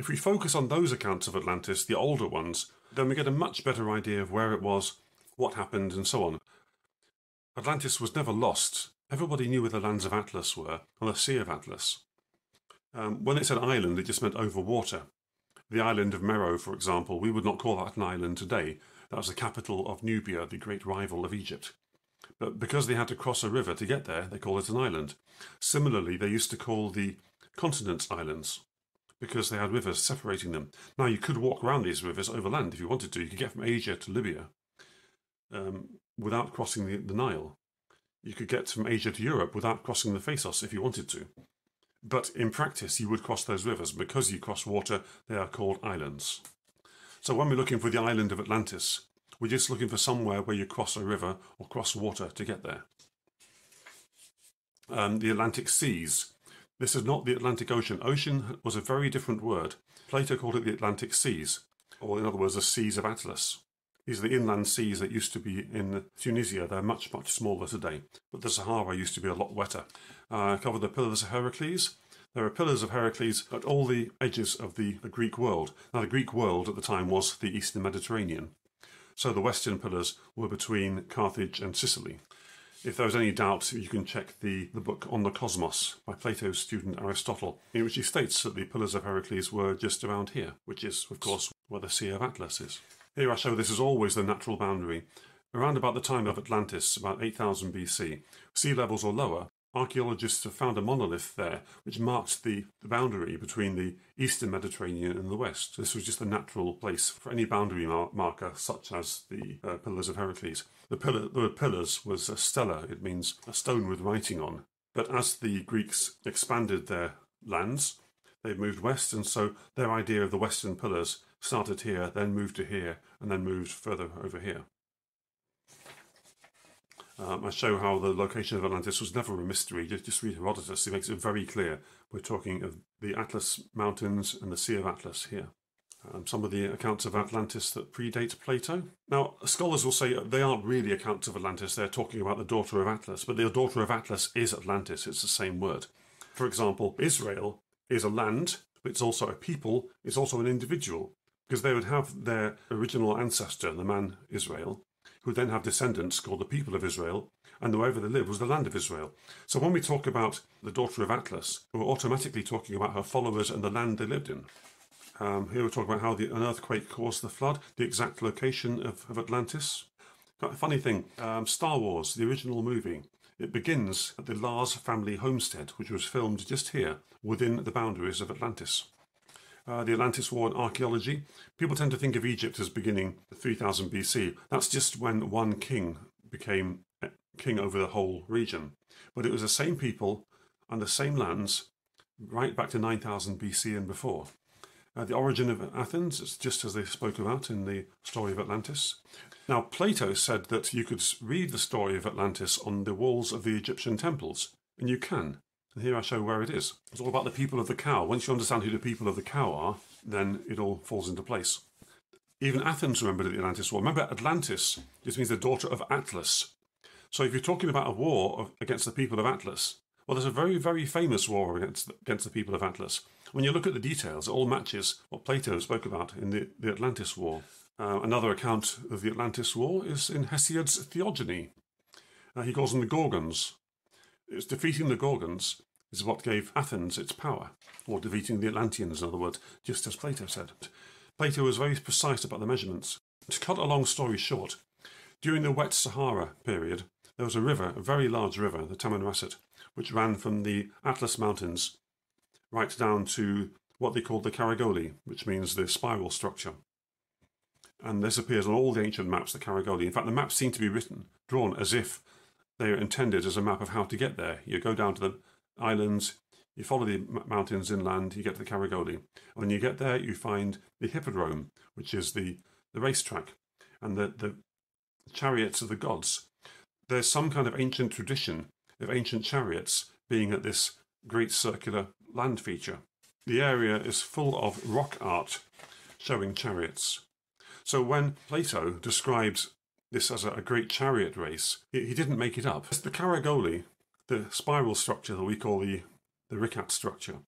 If we focus on those accounts of Atlantis, the older ones, then we get a much better idea of where it was, what happened, and so on. Atlantis was never lost. Everybody knew where the lands of Atlas were, on the Sea of Atlas. Um, when it said island, it just meant over water. The island of Meroe, for example, we would not call that an island today. That was the capital of Nubia, the great rival of Egypt. But because they had to cross a river to get there, they call it an island. Similarly, they used to call the continents islands because they had rivers separating them. Now, you could walk around these rivers overland if you wanted to. You could get from Asia to Libya um, without crossing the, the Nile. You could get from Asia to Europe without crossing the Phasis if you wanted to. But in practice, you would cross those rivers. Because you cross water, they are called islands. So when we're looking for the island of Atlantis, we're just looking for somewhere where you cross a river or cross water to get there. Um, the Atlantic Seas. This is not the Atlantic Ocean. Ocean was a very different word. Plato called it the Atlantic Seas, or in other words, the Seas of Atlas. These are the inland seas that used to be in Tunisia. They're much, much smaller today. But the Sahara used to be a lot wetter. Uh, I covered the Pillars of Heracles. There are pillars of Heracles at all the edges of the, the Greek world. Now, the Greek world at the time was the Eastern Mediterranean. So the western pillars were between Carthage and Sicily. If there was any doubt, you can check the, the book On the Cosmos by Plato's student Aristotle, in which he states that the pillars of Heracles were just around here, which is, of course, where the Sea of Atlas is. Here I show this is always the natural boundary. Around about the time of Atlantis, about 8000 BC, sea levels are lower. Archaeologists have found a monolith there which marked the, the boundary between the eastern Mediterranean and the west. This was just a natural place for any boundary mar marker, such as the uh, Pillars of Heracles. The, pillar, the pillars was a stela, it means a stone with writing on. But as the Greeks expanded their lands, they moved west, and so their idea of the western pillars started here, then moved to here, and then moved further over here. Um, I show how the location of Atlantis was never a mystery. Just, just read Herodotus, he makes it very clear. We're talking of the Atlas Mountains and the Sea of Atlas here. Um, some of the accounts of Atlantis that predate Plato. Now, scholars will say they aren't really accounts of Atlantis, they're talking about the daughter of Atlas, but the daughter of Atlas is Atlantis, it's the same word. For example, Israel is a land, but it's also a people, it's also an individual because they would have their original ancestor, the man Israel, who then have descendants called the people of Israel, and wherever they lived was the land of Israel. So when we talk about the daughter of Atlas, we're automatically talking about her followers and the land they lived in. Um, here we're talking about how the, an earthquake caused the flood, the exact location of, of Atlantis. funny thing, um, Star Wars, the original movie, it begins at the Lars family homestead, which was filmed just here within the boundaries of Atlantis uh, the Atlantis War and archaeology, people tend to think of Egypt as beginning 3000 BC. That's just when one king became eh, king over the whole region. But it was the same people and the same lands right back to 9000 BC and before. Uh, the origin of Athens is just as they spoke about in the story of Atlantis. Now, Plato said that you could read the story of Atlantis on the walls of the Egyptian temples, and you can. And here I show where it is. It's all about the people of the cow. Once you understand who the people of the cow are, then it all falls into place. Even Athens remembered the Atlantis War. Remember, Atlantis just means the daughter of Atlas. So if you're talking about a war against the people of Atlas, well, there's a very, very famous war against the, against the people of Atlas. When you look at the details, it all matches what Plato spoke about in the, the Atlantis War. Uh, another account of the Atlantis War is in Hesiod's Theogony. Uh, he calls them the Gorgons, it was defeating the Gorgons is what gave Athens its power, or defeating the Atlanteans, in other words, just as Plato said. Plato was very precise about the measurements. To cut a long story short, during the wet Sahara period, there was a river, a very large river, the Tamanrasset, which ran from the Atlas Mountains right down to what they called the Karagoli, which means the spiral structure. And this appears on all the ancient maps, the Karagoli. In fact, the maps seem to be written, drawn as if they are intended as a map of how to get there. You go down to the islands, You follow the mountains inland, you get to the Caragoli. When you get there, you find the Hippodrome, which is the, the racetrack, and the, the chariots of the gods. There's some kind of ancient tradition of ancient chariots being at this great circular land feature. The area is full of rock art showing chariots. So when Plato describes this as a great chariot race, he didn't make it up. The Caragoli, the spiral structure that we call the, the Richat structure,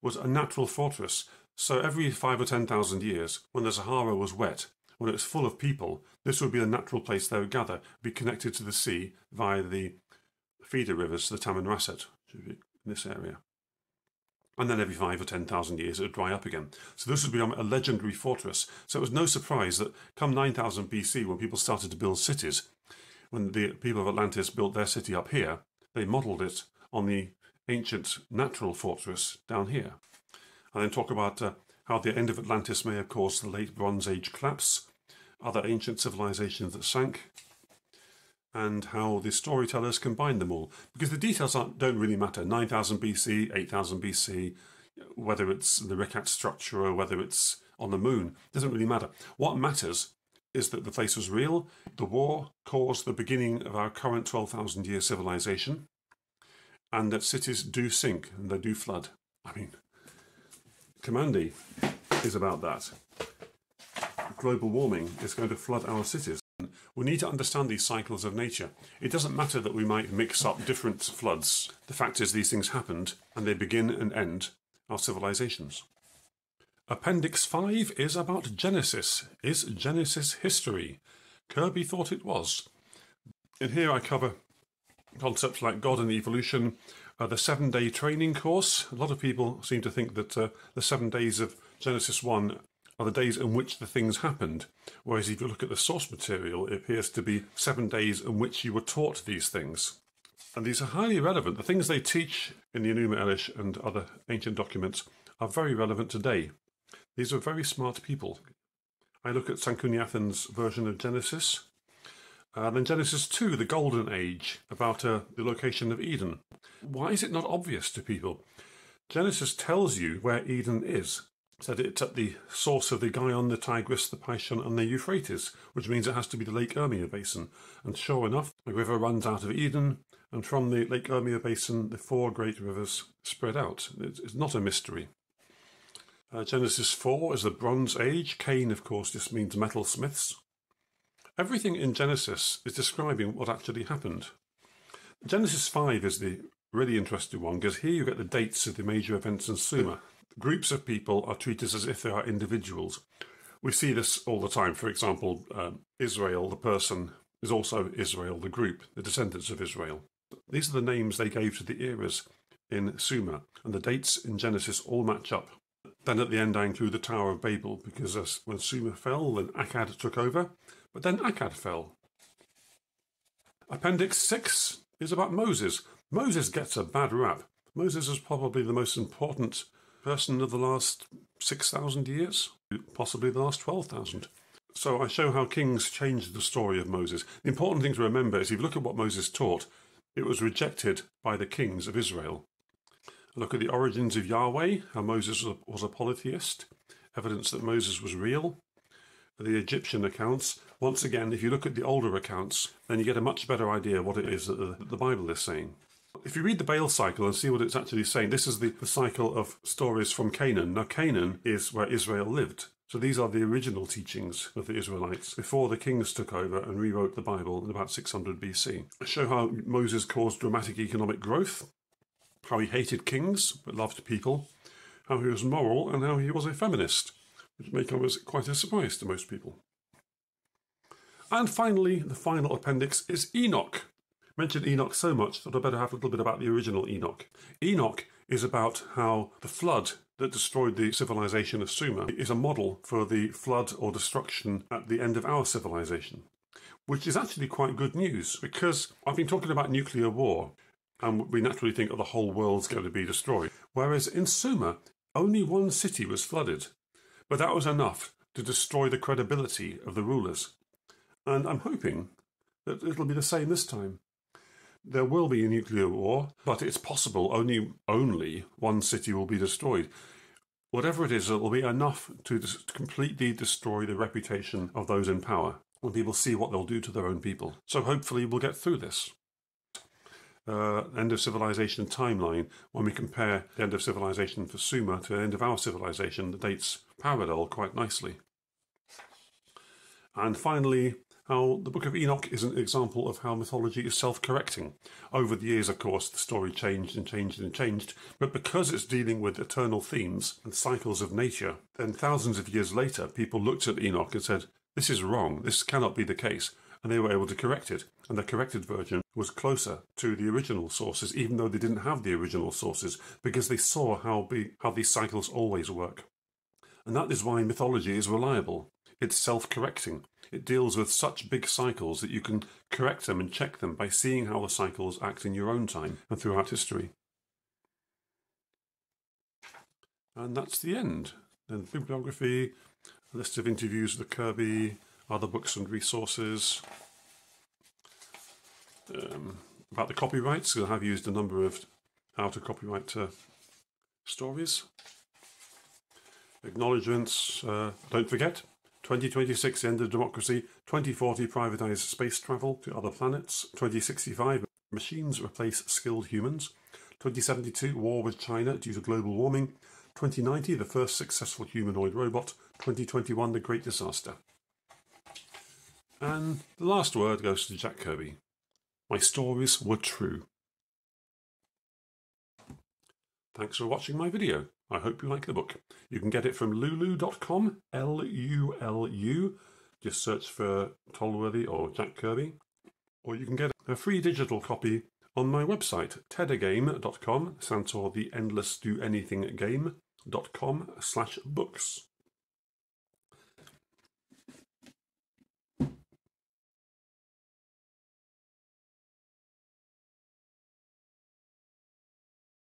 was a natural fortress. So every five or ten thousand years, when the Sahara was wet, when it was full of people, this would be a natural place they would gather, be connected to the sea via the feeder rivers, the Tamanrasset, in this area and then every five or ten thousand years it would dry up again. So this would become a legendary fortress. So it was no surprise that come 9000 BC, when people started to build cities, when the people of Atlantis built their city up here, they modelled it on the ancient natural fortress down here. And then talk about uh, how the end of Atlantis may have caused the late Bronze Age collapse, other ancient civilizations that sank, and how the storytellers combine them all. Because the details don't really matter. 9000 BC, 8000 BC, whether it's the Richat structure or whether it's on the moon, doesn't really matter. What matters is that the place was real. The war caused the beginning of our current 12,000 year civilization, and that cities do sink and they do flood. I mean, Kamandi is about that. Global warming is going to flood our cities. We need to understand these cycles of nature. It doesn't matter that we might mix up different floods. The fact is these things happened and they begin and end our civilizations. Appendix 5 is about Genesis. Is Genesis history? Kirby thought it was. In here I cover concepts like God and evolution, uh, the seven day training course. A lot of people seem to think that uh, the seven days of Genesis 1 are the days in which the things happened. Whereas if you look at the source material, it appears to be seven days in which you were taught these things. And these are highly relevant. The things they teach in the Enuma Elish and other ancient documents are very relevant today. These are very smart people. I look at Sanchuniathon's version of Genesis. Uh, then Genesis 2, the Golden Age, about uh, the location of Eden. Why is it not obvious to people? Genesis tells you where Eden is said it's at the source of the Gihon, the Tigris, the Pishon, and the Euphrates, which means it has to be the Lake Urmia basin. And sure enough, the river runs out of Eden, and from the Lake Urmia basin, the four great rivers spread out. It's not a mystery. Uh, Genesis 4 is the Bronze Age. Cain, of course, just means metalsmiths. Everything in Genesis is describing what actually happened. Genesis 5 is the really interesting one because here you get the dates of the major events in Sumer groups of people are treated as if they are individuals. We see this all the time. For example, um, Israel, the person, is also Israel, the group, the descendants of Israel. These are the names they gave to the eras in Sumer, and the dates in Genesis all match up. Then at the end, I include the Tower of Babel because when Sumer fell, then Akkad took over, but then Akkad fell. Appendix 6 is about Moses. Moses gets a bad rap. Moses is probably the most important person of the last 6,000 years, possibly the last 12,000. So I show how kings changed the story of Moses. The important thing to remember is if you look at what Moses taught, it was rejected by the kings of Israel. Look at the origins of Yahweh, how Moses was a polytheist, evidence that Moses was real. The Egyptian accounts, once again, if you look at the older accounts, then you get a much better idea what it is that the Bible is saying. If you read the Baal cycle and see what it's actually saying, this is the, the cycle of stories from Canaan. Now, Canaan is where Israel lived. So these are the original teachings of the Israelites before the kings took over and rewrote the Bible in about 600 BC. I show how Moses caused dramatic economic growth, how he hated kings but loved people, how he was moral, and how he was a feminist, which may come as quite a surprise to most people. And finally, the final appendix is Enoch, mentioned Enoch so much that I better have a little bit about the original Enoch. Enoch is about how the flood that destroyed the civilization of Sumer is a model for the flood or destruction at the end of our civilization, which is actually quite good news because I've been talking about nuclear war and we naturally think, oh, the whole world's going to be destroyed. Whereas in Sumer, only one city was flooded, but that was enough to destroy the credibility of the rulers. And I'm hoping that it'll be the same this time. There will be a nuclear war, but it's possible only only one city will be destroyed. Whatever it is, it will be enough to completely destroy the reputation of those in power when people see what they'll do to their own people. So hopefully we'll get through this. Uh, end of civilization timeline, when we compare the end of civilization for Sumer to the end of our civilization, the dates parallel quite nicely. And finally, how the Book of Enoch is an example of how mythology is self-correcting. Over the years, of course, the story changed and changed and changed, but because it's dealing with eternal themes and cycles of nature, then thousands of years later, people looked at Enoch and said, this is wrong, this cannot be the case, and they were able to correct it, and the corrected version was closer to the original sources, even though they didn't have the original sources, because they saw how, be, how these cycles always work. And that is why mythology is reliable. It's self-correcting. It deals with such big cycles that you can correct them and check them by seeing how the cycles act in your own time and throughout history. And that's the end. Then bibliography, a list of interviews with Kirby, other books and resources. Um, about the copyrights, I have used a number of how to copyright uh, stories. Acknowledgements, uh, don't forget, 2026 End of Democracy, 2040 Privatized Space Travel to Other Planets, 2065 Machines Replace Skilled Humans, 2072 War with China due to global warming, 2090 The First Successful Humanoid Robot, 2021 The Great Disaster. And the last word goes to Jack Kirby. My stories were true. Thanks for watching my video. I hope you like the book. You can get it from lulu.com, L-U-L-U. Just search for Tolworthy or Jack Kirby. Or you can get a free digital copy on my website, tedagame.com, stands for the endless do anything game.com slash books.